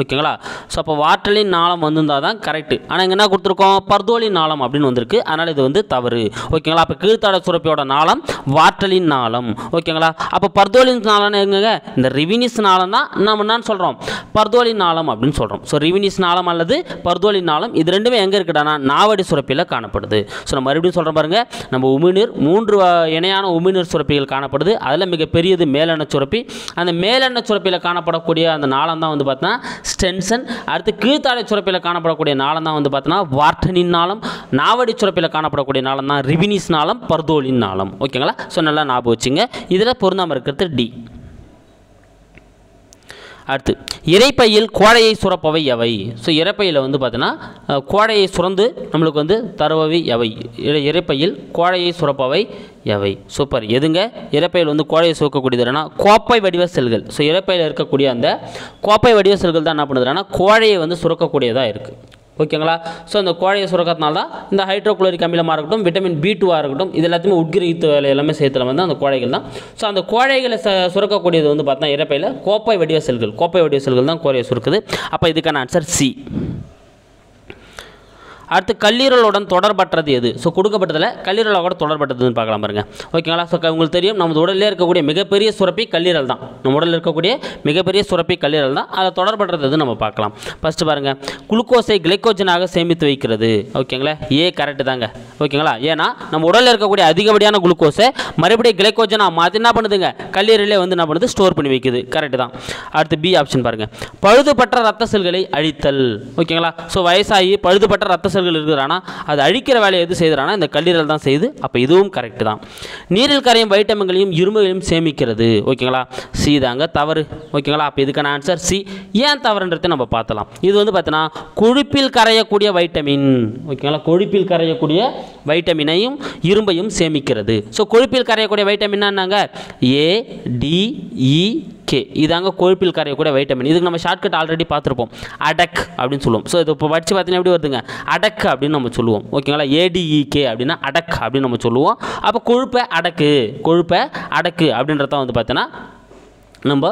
ஓகேங்களா? ஸோ அப்போ வாட்டலின் நாளம் வந்திருந்தால் தான் கரெக்டு ஆனால் இங்கே என்ன கொடுத்துருக்கோம்? பர்தோலின் நாளம் அப்படின்னு வந்திருக்கு. அதனால் இது வந்து தவறு. ஓகேங்களா? அப்போ கீழ்த்தாட சுரப்பியோட நாளம் வாட்டலின் நாளம். ஓகேங்களா? அப்போ பர்தோலின் நாளம்னு எங்கங்க? இந்த ரிவினிஸ் நாளம் தான் நம்ம என்னன்னு சொல்கிறோம் பர்தோலின் நாளம் அப்படின்னு சொல்கிறோம் ஸோ ரிவினிஸ் நாளம் அல்லது பர்தோலின் நாளம் இது ரெண்டுமே எங்கே இருக்குடானா நாவடி சுரப்பியில் காணப்படுது. ஸோ நம்ம மறுபடியும் சொல்கிறோம் பாருங்க. நம்ம உமிநீர் மூன்று இணையான உமிநீர் சுரப்பிகள் காணப்படுது. அதில் மிகப்பெரியது மேலெண்ண சுரப்பி. அந்த மேலெண்ண சுரப்பியில் காணப்படக்கூடிய அந்த நாளம் தான் வந்து பார்த்தீங்கன்னா ஸ்டென்சன். அடுத்து கீழ்த்தாடை சுரப்பில் காணப்படக்கூடிய நாளம் தான் வந்து பார்த்தோன்னா வார்டனின் நாளம் நாவடி சுரப்பில் காணப்படக்கூடிய நாளம் தான் ரிவினிஸ் நாளம் பர்தோலின் நாளம். ஓகேங்களா? ஸோ நல்லா ஞாபகம் வச்சுங்க. இதில் பொருந்தாமல் இருக்கிறது டி அடுத்து இறைப்பையில் கோழையை சுரப்பவை எவை? ஸோ இறைப்பையில் வந்து பார்த்தீங்கன்னா கோடையை சுரந்து நம்மளுக்கு வந்து தருபவை எவை? இறைப்பையில் கோழையை சுரப்பவை எவை? சூப்பர் எதுங்க? இறப்பையில் வந்து கோழையை சுரக்கக்கூடியது என்னன்னா கோப்பை வடிவ செல்கள். ஸோ இறப்பையில் இருக்கக்கூடிய அந்த கோப்பை வடிவ செல்கள் தான் என்ன பண்ணுதுன்னா கோழையை வந்து சுரக்கக்கூடியதாக இருக்குது ஓகேங்களா? ஸோ இந்த கோழையை சுரக்கிறதுனால தான் இந்த ஹைட்ரோக்ளோரிக் அமிலமாக இருக்கட்டும் விட்டமின் பி டூவாக இருக்கட்டும் இது எல்லாத்தையுமே உட்கிரகித்து வேலை எல்லாமே சேர்த்துல வந்து அந்த கோழைகள் தான். ஸோ அந்த கோழைகளை ச சுரக்கக்கூடியது வந்து பார்த்தா இறப்பையில் கோப்பை வடிவ செல்கள் கோப்பை வடிவ செல்கள் தான் கோழையை சுருக்குது. அப்போ இதுக்கான ஆன்சர் சி அடுத்து கல்லீரலுடன் தொடர்பற்றது எது? ஸோ கொடுக்கப்பட்டதில் கல்லீரலோட தொடர்பட்டதுன்னு பார்க்கலாம் பாருங்கள் ஓகேங்களா ஸோ உங்களுக்கு தெரியும் நமது உடலில் இருக்கக்கூடிய மிகப்பெரிய சுரப்பி கல்லீரல் தான். நம்ம உடலில் இருக்கக்கூடிய மிகப்பெரிய சுரப்பி கல்லீரல் தான். அதை தொடர்பற்றது எது நம்ம பார்க்கலாம். ஃபஸ்ட்டு பாருங்கள் குளுக்கோஸை கிளைக்கோஜனாக சேமித்து வைக்கிறது. ஓகேங்களா ஏ கரெக்டு தாங்க. ஓகேங்களா ஏன்னா நம்ம உடலில் இருக்கக்கூடிய அதிகப்படியான குளுக்கோஸை மறுபடியும் கிளைக்கோஜனாக மாற்றி என்ன பண்ணுதுங்க? கல்லீரலே வந்து என்ன பண்ணுது? ஸ்டோர் பண்ணி வைக்குது. கரெக்டு தான். அடுத்து பி ஆப்ஷன் பாருங்கள் பழுதுபட்ட ரத்த செல்களை அழித்தல். ஓகேங்களா ஸோ வயசாகி பழுதுபட்ட ரத்த அரசர்கள் இருக்கிறானா? அது அழிக்கிற வேலையை எது செய்கிறானா இந்த கல்லீரல் தான் செய்யுது அப்போ இதுவும் கரெக்டு தான். நீரில் கரையும் வைட்டமின்களையும் இரும்புகளையும் சேமிக்கிறது. ஓகேங்களா? சி தாங்க தவறு. ஓகேங்களா? அப்போ இதுக்கான ஆன்சர் சி. ஏன் தவறுன்றதை நம்ம பார்த்தலாம். இது வந்து பார்த்தீங்கன்னா கொழுப்பில் கரையக்கூடிய வைட்டமின். ஓகேங்களா? கொழுப்பில் கரையக்கூடிய வைட்டமினையும் இரும்பையும் சேமிக்கிறது. ஸோ கொழுப்பில் கரையக்கூடிய வைட்டமின் என்னங்க? ஏ டி இ கே இதாங்க கொழுப்பில் கரையக்கூடிய வைட்டமின் இதுக்கு நம்ம ஷார்ட்கட் ஆல்ரெடி பார்த்துருப்போம். அடக் அப்படின்னு சொல்லுவோம். ஸோ இது இப்போ படித்து பார்த்தீங்கன்னா எப்படி வருதுங்க? அடக் அப்படின்னு நம்ம சொல்லுவோம். ஓகேங்களா ஏடிஇகே அப்படின்னா அடக் அப்படின்னு நம்ம சொல்லுவோம். அப்போ கொழுப்பை அடக்கு கொழுப்பை அடக்கு அப்படின்றத வந்து பார்த்தோன்னா நம்ம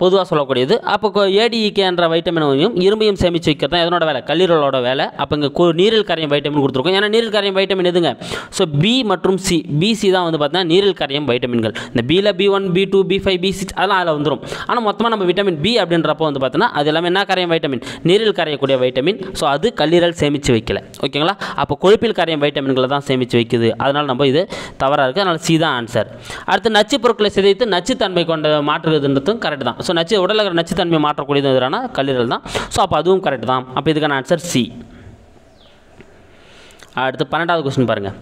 பொதுவாக சொல்லக்கூடியது. அப்போ ஏடிஇகே என்ற வைட்டமினையும் இரும்பையும் சேமித்து வைக்கிறது தான் எதனோட வேலை. கல்லீரலோட வேலை. அப்போ இங்கே கு- நீரில் கரையும் வைட்டமின் கொடுத்துருக்கோம். ஏன்னா நீரில் கரையும் வைட்டமின் எதுங்க? ஸோ பி மற்றும் சி பிசி தான் வந்து பார்த்தீங்கன்னா நீரில் கரையும் வைட்டமின்கள் இந்த பியில் B one B two B five B six அதெல்லாம் அதில் வந்துடும் ஆனால் மொத்தமாக நம்ம விட்டமின் பி அப்படின்றப்போ வந்து பார்த்தீங்கன்னா அது எல்லாமே என்ன கரையும் வைட்டமின் நீரில் கரையக்கூடிய வைட்டமின் ஸோ அது கல்லீரல் சேமித்து வைக்கல. ஓகேங்களா அப்போ கொழுப்பில் கரையும் வைட்டமின்களை தான் சேமித்து வைக்குது. அதனால் நம்ம இது தவறாக இருக்குது அதனால் சி தான் ஆன்சர் அடுத்து நச்சு பொருட்களை சிதைத்து நச்சுத்தன்மை கொண்ட மாற்றுகிறதுன்றதும் கரெக்ட் தான். ஸோ நச்சு உடலில் இருக்கிற மாற்றக்கூடியது எதுனா கல்லீரல் தான். ஸோ அப்போ அதுவும் கரெக்ட் தான். அப்போ இதுக்கான ஆன்சர் சி அடுத்து பன்னெண்டாவது கொஸ்டின் பாருங்கள்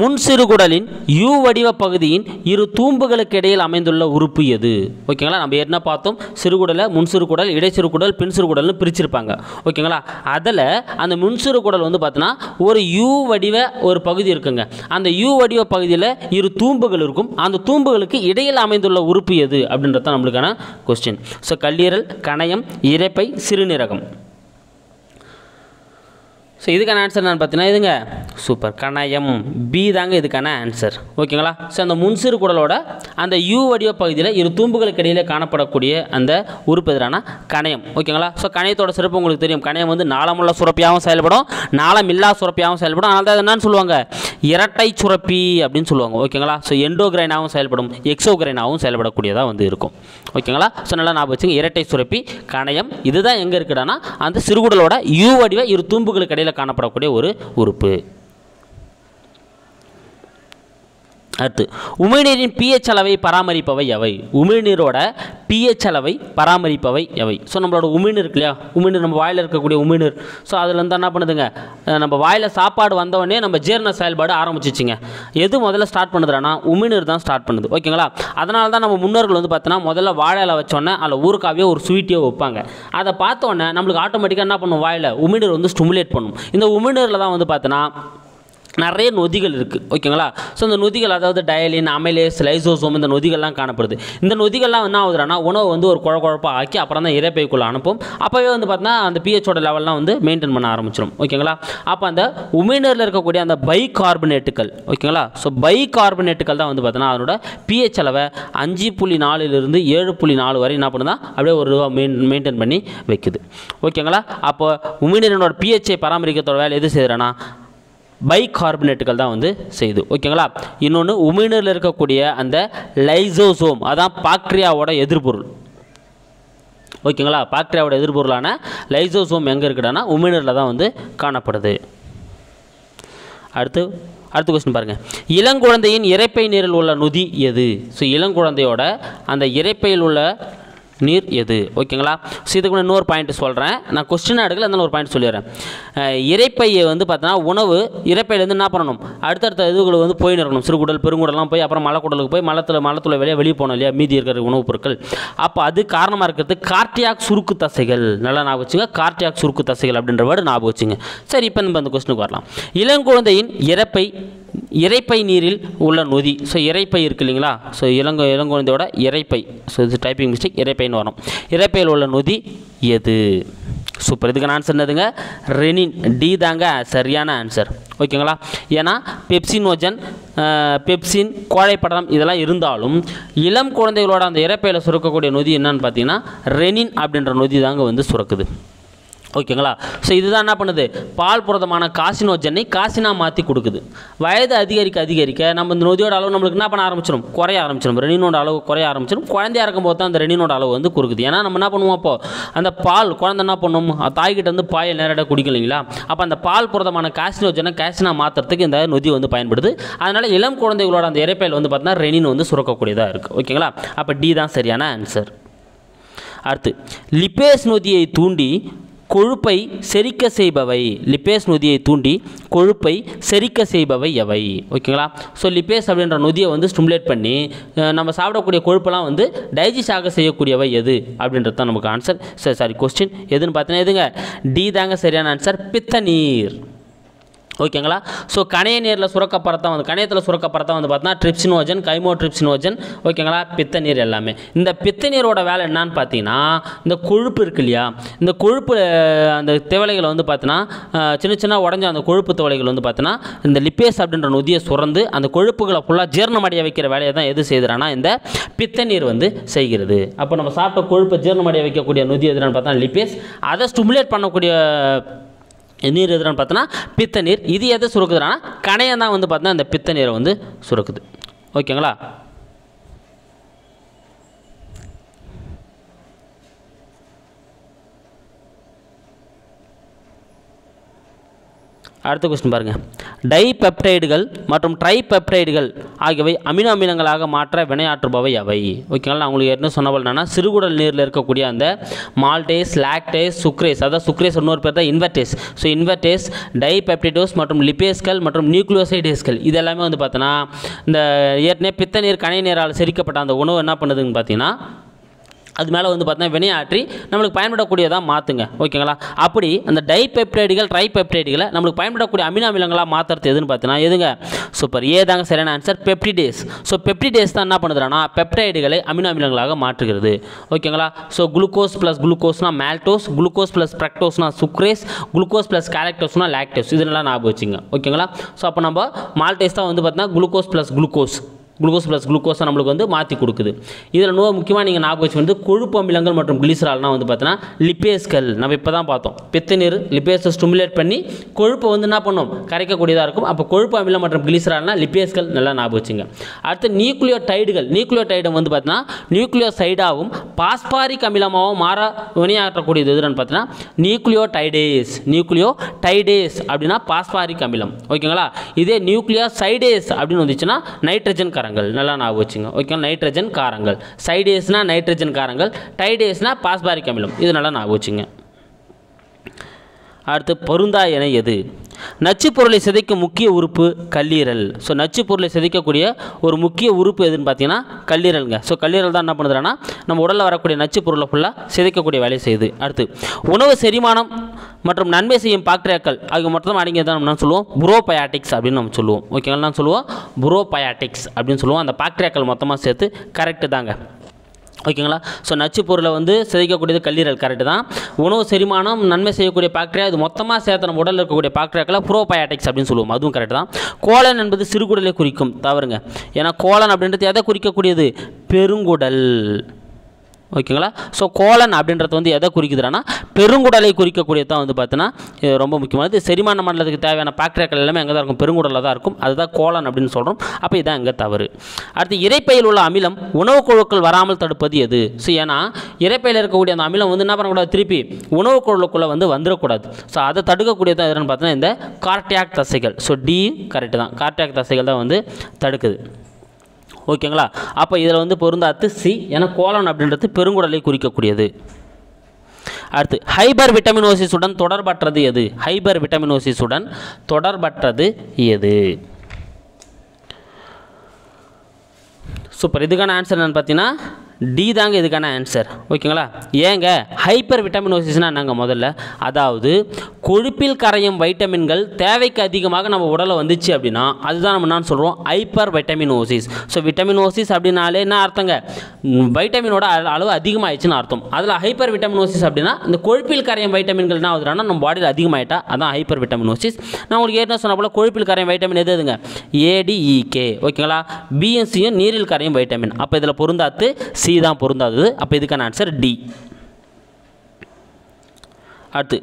முன் சிறுகுடலின் யூ வடிவ பகுதியின் இரு தூம்புகளுக்கு இடையில் அமைந்துள்ள உறுப்பு எது? ஓகேங்களா நம்ம என்ன பார்த்தோம். சிறுகுடலை முன் சிறுகுடல் இடைச்சிறுகுடல் பின் சிறுகுடல்னு பிரிச்சிருப்பாங்க. ஓகேங்களா அதில் அந்த முன் சிறுகுடல் வந்து பார்த்தோன்னா ஒரு யூ வடிவ ஒரு பகுதி இருக்குங்க. அந்த யூ வடிவ பகுதியில் இரு தூம்புகள் இருக்கும். அந்த தூம்புகளுக்கு இடையில் அமைந்துள்ள உறுப்பு எது? அப்படின்றது தான் நம்மளுக்கான கொஸ்டின் ஸோ கல்லீரல் கணையம் இரைப்பை சிறுநீரகம். ஸோ இதுக்கான ஆன்சர் நான் பார்த்தீங்கன்னா இதுங்க. சூப்பர் கணயம் பி தாங்க இதுக்கான ஆன்சர் ஓகேங்களா ஸோ அந்த முன்சிறு குடலோட அந்த யூ வடிவ பகுதியில் இரு தூம்புகளுக்கு இடையில் காணப்படக்கூடிய அந்த உறுப்பு எதிரான கணையம். ஓகேங்களா ஸோ கணையத்தோட சிறப்பு உங்களுக்கு தெரியும். கணையம் வந்து நாளமுள்ள சுரப்பியாகவும் செயல்படும். நாளம் இல்லா சுரப்பியாகவும் செயல்படும். அதனால தான் என்னன்னு சொல்லுவாங்க? இரட்டை சுரப்பி அப்படின்னு சொல்லுவாங்க. ஓகேங்களா ஸோ எண்டோகிரைனாகவும் செயல்படும். எக்ஸோகிரைனாகவும் செயல்படக்கூடியதாக வந்து இருக்கும். ஓகேங்களா ஸோ நல்லா ஞாபகம் வச்சுங்க. இரட்டை சுரப்பி கணையம். இதுதான் எங்கே இருக்குடானா அந்த சிறுகுடலோட யூ வடிவ இரு தூம்புகளுக்கு இடையில் காணப்படக்கூடிய ஒரு உறுப்பு. அடுத்து உமிழ்நீரின் பிஹெச் அளவை பராமரிப்பவை எவை? உமிழ்நீரோட பிஹெச் அளவை பராமரிப்பவை எவை? ஸோ நம்மளோட உமிழ்நீர் இருக்கு இல்லையா? உமிழ்நீர் நம்ம வாயில் இருக்கக்கூடிய உமிழ்நீர். ஸோ அதில் வந்து என்ன பண்ணுதுங்க? நம்ம வாயில் சாப்பாடு வந்தவொடனே நம்ம ஜீரண செயல்பாடு ஆரம்பிச்சிச்சுங்க. எது முதல்ல ஸ்டார்ட் பண்ணுதுன்னா உமிழ்நீர் தான் ஸ்டார்ட் பண்ணுது. ஓகேங்களா? அதனால தான் நம்ம முன்னோர்கள் வந்து பார்த்தோன்னா முதல்ல வாழை வச்சோன்னே அதில் ஊருக்காவே ஒரு ஸ்வீட்டையோ வைப்பாங்க. அதை பார்த்தோன்னே நம்மளுக்கு ஆட்டோமேட்டிக்காக என்ன பண்ணும் வாயில்? உமிழ்நீர் வந்து ஸ்டிமுலேட் பண்ணும். இந்த உமிழ்நீரில் தான் வந்து பார்த்தோன்னா நிறைய நொதிகள் இருக்குது ஓகேங்களா? ஸோ இந்த நொதிகள் அதாவது டயலின் அமைலேஸ் லைசோசோம் இந்த நொதிகள்லாம் காணப்படுது. இந்த நொதிகள்லாம் என்ன ஆகுதுன்னா உணவு வந்து ஒரு குழ குழப்பாக ஆக்கி அப்புறம் தான் இறைப்பைக்குள்ளே அனுப்பும். அப்போவே வந்து பார்த்தீங்கன்னா அந்த பிஹெச்சோட லெவல்லாம் வந்து மெயின்டைன் பண்ண ஆரம்பிச்சிடும் ஓகேங்களா? அப்போ அந்த உமிழ்நீரில் இருக்கக்கூடிய அந்த பை கார்பனேட்டுகள் ஓகேங்களா? ஸோ பை கார்பனேட்டுகள் தான் வந்து பார்த்தீங்கன்னா அதனோட பிஹெச் அளவை அஞ்சு புள்ளி நாலுலேருந்து ஏழு புள்ளி நாலு வரை என்ன பண்ணுதான் அப்படியே ஒரு ரூபா மெயின் மெயின்டைன் பண்ணி வைக்குது ஓகேங்களா? அப்போ உமிழ்நீரினோட பிஹெச்சை பராமரிக்கிறதோட வேலை எது செய்கிறேன்னா பைகார்பனேட்டுகள் தான் வந்து செய்யுது. ஓகேங்களா? இன்னொன்று உமிழ்நீரில் இருக்கக்கூடிய அந்த லைசோசோம் அதான் பாக்ரியாவோட எதிர்பொருள். ஓகேங்களா? பாக்டீரியாவோட எதிர்பொருளான லைசோசோம் எங்கே இருக்குடானா உமிழ்நீரில் தான் வந்து காணப்படுது. அடுத்து அடுத்த கொஸ்டின் பாருங்கள் இளங்குழந்தையின் இரைப்பை நீரில் உள்ள நொதி எது? ஸோ இளங்குழந்தையோட அந்த இரைப்பையில் உள்ள நீர் எது? ஓகேங்களா? ஸோ இதுக்கு இன்னொரு பாயிண்ட் சொல்கிறேன் நான் கொஸ்டின் எடுக்கல இருந்தாலும் ஒரு பாயிண்ட் சொல்லிடுறேன். இறைப்பையை வந்து பார்த்தோன்னா உணவு இறைப்பையிலேருந்து என்ன பண்ணணும்? அடுத்தடுத்த இதுகளை வந்து போய் இருக்கணும் சிறுகுடல் பெருங்குடலாம் போய் அப்புறம் மலைக்குடலுக்கு போய் மலத்தில் மலத்தில் வெளியே வெளியே போனோம் இல்லையா? மீதி இருக்கிற உணவுப் பொருட்கள். அப்போ அது காரணமாக இருக்கிறது கார்டியாக் சுருக்கு தசைகள். நல்லா ஞாபகம் வச்சுங்க கார்டியாக் சுருக்கு தசைகள் அப்படின்ற வேர்டு ஞாபகம் வச்சுங்க. சரி இப்போ நம்ம அந்த கொஸ்டினுக்கு வரலாம். இளங்குழந்தையின் இறப்பை இரைப்பை நீரில் உள்ள நொதி. ஸோ இறைப்பை இருக்கு இல்லைங்களா? ஸோ இளங்கோ இளங்குழந்தையோட இரைப்பை ஸோ இது டைப்பிங் மிஸ்டேக் இரைப்பைன்னு வரும் இறைப்பையில் உள்ள நொதி எது? சூப்பர் இதுக்கான ஆன்சர் என்னதுங்க? ரெனின் டி தாங்க சரியான ஆன்சர் ஓகேங்களா ஏன்னா பெப்சினோஜன் அஹ், பெப்சின் கோழைப்படலம் இதெல்லாம் இருந்தாலும் இளம் குழந்தைகளோட அந்த இரைப்பையில் சுரக்கக்கூடிய நொதி என்னன்னு பார்த்தீங்கன்னா ரெனின் அப்படின்ற நொதி தாங்க வந்து சுரக்குது. ஓகேங்களா? ஸோ இதுதான் என்ன பண்ணுது? பால் புரதமான காசினோஜனை காசினா மாற்றி கொடுக்குது. வயது அதிகரிக்க அதிகரிக்க நம்ம இந்த நொதியோட அளவு நம்மளுக்கு என்ன பண்ண ஆரம்பிச்சிடும் குறைய ஆரம்பிச்சிடும் ரெனினோட அளவு குறைய ஆரம்பிச்சிடும் குழந்தையாக இருக்கும்போது தான் அந்த ரெனினோட அளவு வந்து கொடுக்குது ஏன்னா நம்ம என்ன பண்ணுவோம் அப்போ? அந்த பால் குழந்தை என்ன பண்ணும்? தாய்கிட்ட வந்து பாயை நேரடியாக குடிக்கும் இல்லைங்களா? அப்போ அந்த பால் புரதமான காசினோஜனை காசினா மாற்றுறதுக்கு இந்த நொதி வந்து பயன்படுது. அதனால் இளம் குழந்தைகளோட அந்த இறைப்பையில் வந்து பார்த்தீங்கன்னா ரெனின் வந்து சுரக்கக்கூடியதாக இருக்குது ஓகேங்களா? அப்போ டி தான் சரியான ஆன்சர் அடுத்து லிப்பேஸ் நொதியை தூண்டி கொழுப்பை செரிக்க செய்பவை. லிப்பேஸ் நொதியை தூண்டி கொழுப்பை செரிக்க செய்பவை எவை ஓகேங்களா? ஸோ லிப்பேஸ் அப்படின்ற நொதியை வந்து ஸ்டிமுலேட் பண்ணி நம்ம சாப்பிடக்கூடிய கொழுப்பெல்லாம் வந்து டைஜஸ்ட் ஆக செய்யக்கூடியவை எது? அப்படின்றது தான் நமக்கு ஆன்சர் சரி சாரி கொஸ்டின் எதுன்னு பார்த்தீங்கன்னா எதுங்க டி தாங்க சரியான ஆன்சர் பித்த நீர் ஓகேங்களா? ஸோ கணைய நீரில் சுரக்கப்படுறதான் வந்து கணையத்தில் சுரக்கப்படுறதான் வந்து பார்த்தீங்கன்னா ட்ரிப்சினோஜன் கைமோட்ரிப்சினோஜன் ஓகேங்களா? பித்த நீர் எல்லாமே. இந்த பித்த நீரோட வேலை என்னன்னு பார்த்தீங்கன்னா இந்த கொழுப்பு இருக்கு இல்லையா? இந்த கொழுப்பு அந்த திவலைகளை வந்து பார்த்தீங்கன்னா சின்ன சின்ன உடஞ்ச அந்த கொழுப்பு திவலைகள் வந்து பார்த்தீங்கன்னா இந்த லிப்பேஸ் அப்படின்ற நொதியை சுரந்து அந்த கொழுப்புகளை ஃபுல்லாக ஜீரணமடைய வைக்கிற வேலையை தான் எது செய்கிறான்னா இந்த பித்த நீர் வந்து செய்கிறது. அப்போ நம்ம சாப்பிட்ட கொழுப்பை ஜீரணமடைய வைக்கக்கூடிய நொதி எதுன்னு பார்த்தா லிப்பேஸ். அதை ஸ்டிமுலேட் பண்ணக்கூடிய நீர் எதுன்னு பார்த்தோன்னா பித்த நீர். இது எதை சுருக்குதுன்னா கணையம் தான் வந்து பார்த்தோன்னா இந்த பித்த நீரை வந்து சுருக்குது. ஓகேங்களா? அடுத்த கொஸ்டின் பாருங்கள் டைபெப்டைடுகள் மற்றும் ட்ரைபெப்டைடுகள் ஆகியவை அமினோ அமிலங்களாக மாற்ற வினையாற்றுபவை அவை. ஓகேங்களா நான் உங்களுக்கு என்ன சொன்ன என்னன்னா சிறுகுடல் நீரில் இருக்கக்கூடிய அந்த மால்டேஸ் லாக்டேஸ் சுக்ரேஸ் அதாவது சுக்ரேஸ் இன்னொரு பேர் தான் இன்வெர்டேஸ் ஸோ இன்வெர்டேஸ் டைபெப்டிடோஸ் மற்றும் லிப்பேஸ்கள் மற்றும் நியூக்ளியோசைடேஸ்கள் இது எல்லாமே வந்து பார்த்தோன்னா இந்த ஏற்கனவே பித்த நீர் கனை நீரால் செரிக்கப்பட்ட அந்த உணவு என்ன பண்ணுதுன்னு பார்த்தீங்கன்னா அது மேலே வந்து பார்த்தீங்கன்னா வினையாற்றி நம்மளுக்கு பயன்படக்கூடியதாக மாற்றுங்க ஓகேங்களா? அப்படி அந்த டைபெப்டைடுகள் ட்ரைபெப்டைடுகளை நம்மளுக்கு பயன்படக்கூடிய அமினோ அமிலங்களாக மாற்றுறது எதுன்னு பார்த்தீங்கன்னா எதுங்க? சூப்பர் ஏ தாங்க சரியான ஆன்சர் பெப்டிடேஸ் ஸோ பெப்டிடேஸ் தான் என்ன பண்ணுதுன்னா பெப்டைடுகளை அமினோ அமிலங்களாக மாற்றுகிறது. ஓகேங்களா? ஸோ குளுக்கோஸ் ப்ளஸ் குளுக்கோஸ்னா மேல்டோஸ் குளுக்கோஸ் ப்ளஸ் ப்ரக்டோஸ்னா சுக்ரேஸ் குளுக்கோஸ் ப்ளஸ் கேலக்டோஸ்னா லாக்டோஸ் இதெல்லாம் ஞாபகம் வச்சுங்க. ஓகேங்களா? ஸோ அப்போ நம்ம மால்டேஸ் தான் வந்து பார்த்தீங்கன்னா glucose plus glucose glucose plus குளுக்கோஸை நம்மளுக்கு வந்து மாற்றி கொடுக்குது. இதில் நோ முக்கியமாக நீங்கள் ஞாபகம் வச்சு வந்து கொழுப்பு அமிலங்கள் மற்றும் கிளிசரால்னால் வந்து பார்த்தீங்கன்னா லிப்பேஸ்கள் நம்ம இப்போ தான் பார்த்தோம். பித்தநீர் லிப்பேஸை ஸ்டிமுலேட் பண்ணி கொழுப்பை வந்து என்ன பண்ணும்? கரைக்கக்கூடியதாக இருக்கும். அப்போ கொழுப்பு அமிலம் மற்றும் கிளிசரால்னால் லிப்பேஸ்கள் நல்லா ஞாபகம் வச்சுங்க. அடுத்து நியூக்ளியோ டைடுகள் நியூக்ளியோ டைடம் வந்து பார்த்தீங்கன்னா நியூக்ளியோ சைடாகவும் பாஸ்பாரிக் அமிலமாகவும் மாற வினையாற்றக்கூடியது எதுன்னு பார்த்தீங்கன்னா நியூக்ளியோ டைடேஸ் நியூக்ளியோ டைடேஸ் அப்படின்னா பாஸ்பாரிக் அமிலம். ஓகேங்களா? இதே நியூக்ளியோ சைடேஸ் அப்படின்னு வந்துச்சுன்னா நைட்ரஜன் காரங்கள். நல்லா நான் வச்சுங்க. ஓகே நைட்ரஜன் காரங்கள். சைடேஸ்னால் நைட்ரஜன் காரங்கள். டைடேஸ்னா பாஸ்பாரிக் அமிலம். இது நல்லா நான் வச்சுங்க. அடுத்து பொருந்தா என எது? நச்சு பொருளை சிதைக்கும் முக்கிய உறுப்பு கல்லீரல். ஸோ நச்சு பொருளை சிதைக்கக்கூடிய ஒரு முக்கிய உறுப்பு எதுன்னு பார்த்தீங்கன்னா கல்லீரலுங்க. ஸோ கல்லீரல் தான் என்ன பண்ணுதுன்னா நம்ம உடலில் வரக்கூடிய நச்சுப் பொருளை ஃபுல்லாக சிதைக்கக்கூடிய வேலையை செய்யுது. அடுத்து உணவு செரிமானம் மற்றும் நன்மை செய்யும் பாக்டீரியாக்கள் அது மொத்தம் அடங்கியது தான் நம்ம சொல்லுவோம்? புரோபயாட்டிக்ஸ் அப்படின்னு நம்ம சொல்லுவோம். ஓகேங்களா நான் சொல்லுவோம்? புரோபயாட்டிக்ஸ் அப்படின்னு சொல்லுவோம். அந்த பாக்டீரியாக்கள் மொத்தமாக சேர்த்து கரெக்டு தாங்க. ஓகேங்களா ஸோ நச்சு பொருளை வந்து சிதைக்கக்கூடியது கல்லீரல் கரெக்டு தான். உணவு செரிமானம் நன்மை செய்யக்கூடிய பாக்டீரியா இது மொத்தமாக சேர்த்து நம்ம உடலில் இருக்கக்கூடிய பாக்டீரியாக்களை ப்ரோபயாட்டிக்ஸ் அப்படின்னு சொல்லுவோம். அதுவும் கரெக்டு தான். கோலன் என்பது சிறுகுடலை குறிக்கும். தவறுங்க. ஏன்னா கோலன் அப்படின்றது எதை குறிக்கக்கூடியது? பெருங்குடல். ஓகேங்களா? ஸோ கோலன் அப்படின்றது வந்து எதை குறிக்குதுன்னா பெருங்குடலை குறிக்கக்கூடியது தான் வந்து பார்த்தீங்கன்னா இது ரொம்ப முக்கியமானது. செரிமான மண்டலத்துக்கு தேவையான பாக்டீரியாக்கள் எல்லாமே எங்கே தான் இருக்கும். பெருங்குடலில் தான் இருக்கும். அதுதான் கோலன் அப்படின்னு சொல்கிறோம் அப்போ இதான் எங்கே தவறு. அடுத்து இறைப்பையில் உள்ள அமிலம் உணவுக் குழுக்கள் வராமல் தடுப்பது எது? ஸோ ஏன்னா இறைப்பையில் இருக்கக்கூடிய அந்த அமிலம் வந்து என்ன பண்ணக்கூடாது? திருப்பி உணவுக் குழுக்குள்ளே வந்து வந்துடக்கூடாது ஸோ அதை தடுக்கக்கூடியது எதுன்னு பார்த்தீங்கன்னா இந்த கார்டியாக் தசைகள். ஸோ டி கரெக்டு தான். கார்டியாக் தசைகள் தான் வந்து தடுக்குது. ஓகேங்களா? அப்போ இதில் வந்து பொருந்தாத்து சி ஏன்னா கோலன் அப்படின்றது பெருங்குடலை குறிக்கக்கூடியது. அடுத்து ஹைபர் விட்டமினோசிஸுடன் தொடர்பற்றது எது? ஹைபர் விட்டமினோசிஸுடன் தொடர்பற்றது எது? சூப்பர் இதுக்கான ஆன்சர் என்னென்னு பார்த்தீங்கன்னா டி தாங்க இதுக்கான ஆன்சர் ஓகேங்களா ஏங்க ஹைப்பர் விட்டமினோசிஸ்னா நாங்கள் முதல்ல? அதாவது கொழுப்பில் கரையும் வைட்டமின்கள் தேவைக்கு அதிகமாக நம்ம உடலை வந்துச்சு அப்படின்னா அதுதான் நம்ம என்ன சொல்கிறோம் ஹைப்பர் வைட்டமினோசிஸ் ஸோ விட்டமினோசிஸ் அப்படின்னாலே என்ன அர்த்தங்க? வைட்டமினோட அளவு அதிகமாகிடுச்சுன்னு அர்த்தம். அதில் ஹைப்பர் விட்டமினோசிஸ் அப்படின்னா இந்த கொழுப்பில் கரையும் வைட்டமின்கள் என்ன ஆகுதுன்னா நம்ம பாடியில் அதிகமாயிட்டா அதான் ஹைப்பர் விட்டமினோசிஸ் நான் உங்களுக்கு ஏற்கனவே சொன்ன போல கொழுப்பில் கரையும் வைட்டமின் எது எதுங்க? ஏடிஇகே ஓகேங்களா பிஎன்சியும் நீரில் கரையும் வைட்டமின் அப்போ இதில் பொருந்தாத்து சி தான் பொருந்தாதது. அப்போ இதுக்கான ஆன்சர் டி அடுத்து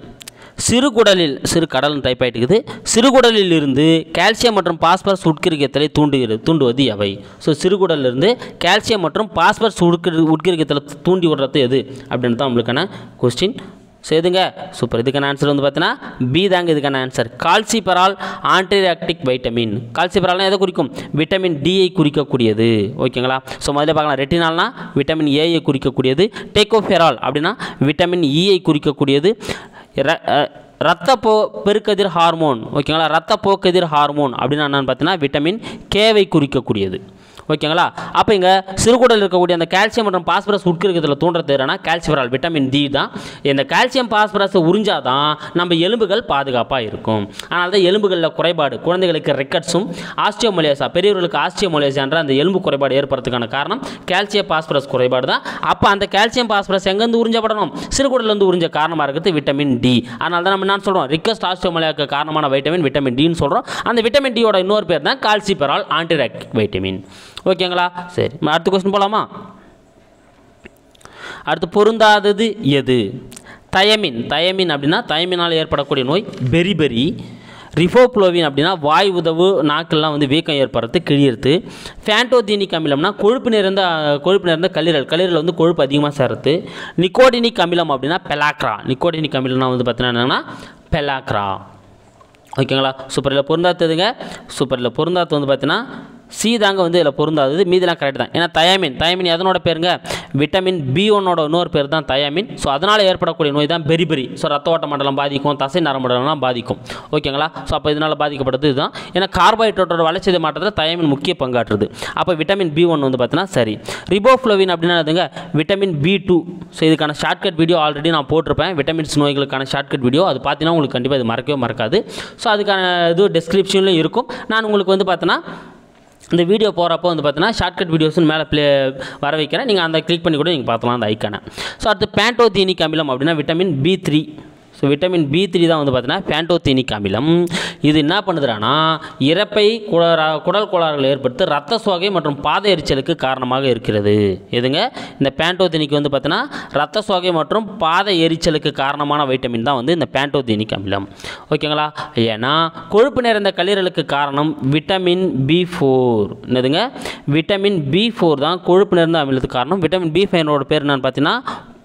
சிறுகுடலில் சிறு கடல் டைப் ஆகிட்டுக்குது சிறுகுடலில் இருந்து கால்சியம் மற்றும் பாஸ்பரஸ் உட்கிருக்கத்தலை தூண்டுகிறது தூண்டுவது எவை? ஸோ சிறுகுடலிருந்து கால்சியம் மற்றும் பாஸ்பரஸ் உட்கிரு உட்கிருக்கத்தில் தூண்டி விடுறது எது? அப்படின்னு தான் நம்மளுக்கான கொஸ்டின் ஸோ எதுங்க சூப்பர் இதுக்கான ஆன்சர் வந்து பார்த்தீங்கன்னா பி தாங்க இதுக்கான ஆன்சர் கால்சிபரால் ஆன்டிராக்டிக் வைட்டமின் கால்சிபரால்னா எதை குறிக்கும்? விட்டமின் டியை குறிக்கக்கூடியது. ஓகேங்களா? ஸோ முதல்ல பார்க்கலாம். ரெட்டினால்னா விட்டமின் ஏயை குறிக்கக்கூடியது. டேக்கோஃபெரால் அப்படின்னா விட்டமின் இயை e குறிக்கக்கூடியது. ர- ரத்த போ பெருக்கதிர் ஹார்மோன் ஓகேங்களா? ரத்த போக்கதிர் ஹார்மோன் அப்படின்னா என்னென்னு பார்த்தீங்கன்னா விட்டமின் கேவை குறிக்கக்கூடியது. ஓகேங்களா? அப்போ இங்கே சிறுகுடல் இருக்கக்கூடிய அந்த கால்சியம் மற்றும் பாஸ்பரஸ் உட்கிருக்கிறதுல தூண்டுறது என்னன்னா கால்சியரால் விட்டமின் டி தான். இந்த கால்சியம் பாஸ்பரஸை உறிஞ்சாதான் நம்ம எலும்புகள் பாதுகாப்பாக இருக்கும். அதனால தான் எலும்புகளில் குறைபாடு குழந்தைகளுக்கு ரெக்கட்ஸும் ஆஸ்டியோமொலியாசா பெரியவர்களுக்கு ஆஸ்டியோமொலியாசான்ற அந்த எலும்பு குறைபாடு ஏற்படுறதுக்கான காரணம் கால்சியம் பாஸ்பரஸ் குறைபாடு தான். அப்போ அந்த கால்சியம் பாஸ்பரஸ் எங்கேருந்து உறிஞ்சப்படணும்? சிறுகுடலேருந்து உறிஞ்ச காரணமாக இருக்கிறது விட்டமின் டி அதனால தான் நம்ம என்ன சொல்கிறோம் ரிக்கஸ்ட் ஆஸ்டியோமொலியாக்கு காரணமான வைட்டமின் விட்டமின் டின்னு சொல்கிறோம் அந்த விட்டமின் டியோட இன்னொரு பேர் தான் கால்சிபெரால் ஆன்டிராக்டிக் வைட்டமின் ஓகேங்களா? சரி அடுத்த கொஸ்டின் போகலாமா அடுத்து பொருந்தாதது எது? தயமின் தயமின் அப்படின்னா தயமினால் ஏற்படக்கூடிய நோய் பெரிபெரி ரிஃபோப்ளோவின் அப்படின்னா வாய் உதவு நாக்கெல்லாம் வந்து வீக்கம் ஏற்படுறது கிழியிறது. ஃபேண்டோதீனிக் அமிலம்னா கொழுப்பு நிறைந்த கொழுப்பு நிறைந்த கல்லீரல் கல்லீரல் வந்து கொழுப்பு அதிகமாக சேருது நிக்கோடினிக் அமிலம் அப்படின்னா பெலாக்ரா நிக்கோடினிக் அமிலம்னா வந்து பார்த்தீங்கன்னா என்னென்னா பெலாக்ரா ஓகேங்களா? சூப்பரில் பொருந்தாத்ததுங்க சூப்பரில் பொருந்தாத்து வந்து பார்த்தீங்கன்னா சி தாங்க வந்து இதில் பொருந்தாதது மீதிலாம் கரெக்ட் தான். ஏன்னா தயாமின் தயாமின் எதனோட பேருங்க? விட்டமின் பி ஒன்னோட இன்னொரு பேர் தான் தயாமின் ஸோ அதனால் ஏற்படக்கூடிய நோய் தான் பெரிபெரி. ஸோ ரத்த ஓட்ட மண்டலம் பாதிக்கும் தசை நரம்படலாம் பாதிக்கும். ஓகேங்களா? ஸோ அப்போ இதனால் பாதிக்கப்படுறது இதுதான். ஏன்னா கார்போஹைட்ரேட்டோட வளர்ச்சி மாற்றத்தில் தயாமின் முக்கிய பங்காற்றுது. அப்போ விட்டமின் பி ஒன் வந்து பார்த்தீங்கன்னா சரி. ரிபோஃப்ளோவின் அப்படின்னா என்னதுங்க? விட்டமின் பி டூ ஸோ இதுக்கான ஷார்ட்கட் வீடியோ ஆல்ரெடி நான் போட்டிருப்பேன். விட்டமின்ஸ் நோய்களுக்கான ஷார்ட்கட் வீடியோ அது பார்த்தீங்கன்னா உங்களுக்கு கண்டிப்பாக இது மறக்கவே மறக்காது. ஸோ அதுக்கான இது டிஸ்கிரிப்ஷன்லையும் இருக்கும். நான் உங்களுக்கு வந்து பார்த்தீங்கன்னா இந்த வீடியோ போகிறப்போ வந்து பார்த்தீங்கன்னா ஷார்ட்கட் வீடியோஸ்னு மேலே ப்ளே வர வைக்கிறேன். நீங்கள் அந்த கிளிக் பண்ணி கூட நீங்கள் பார்த்தலாம் அந்த ஐக்கானை ஸோ அடுத்து பேண்டோதீனிக் அமிலம் அப்படின்னா vitamin B three so vitamin B three தான் வந்து பார்த்தீங்கன்னா பேண்டோத்தீனிக் அமிலம் இது என்ன பண்ணுதுன்னா இறப்பை குடரா குடல் கோளாறுகள் ஏற்படுத்தி ரத்த சோகை மற்றும் பாத எரிச்சலுக்கு காரணமாக இருக்கிறது. எதுங்க? இந்த பேண்டோதீனிக் வந்து பார்த்தீங்கன்னா ரத்த சோகை மற்றும் பாத எரிச்சலுக்கு காரணமான வைட்டமின் தான் வந்து இந்த பேண்டோதீனிக் அமிலம் ஓகேங்களா? ஏன்னா கொழுப்பு நிறைந்த கல்லீரலுக்கு காரணம் விட்டமின் பி ஃபோர் என்னதுங்க? விட்டமின் பி ஃபோர் தான் கொழுப்பு நிறைந்த அமிலத்துக்கு காரணம். விட்டமின் பி ஃபைனோட பேர் என்னன்னு பார்த்தீங்கன்னா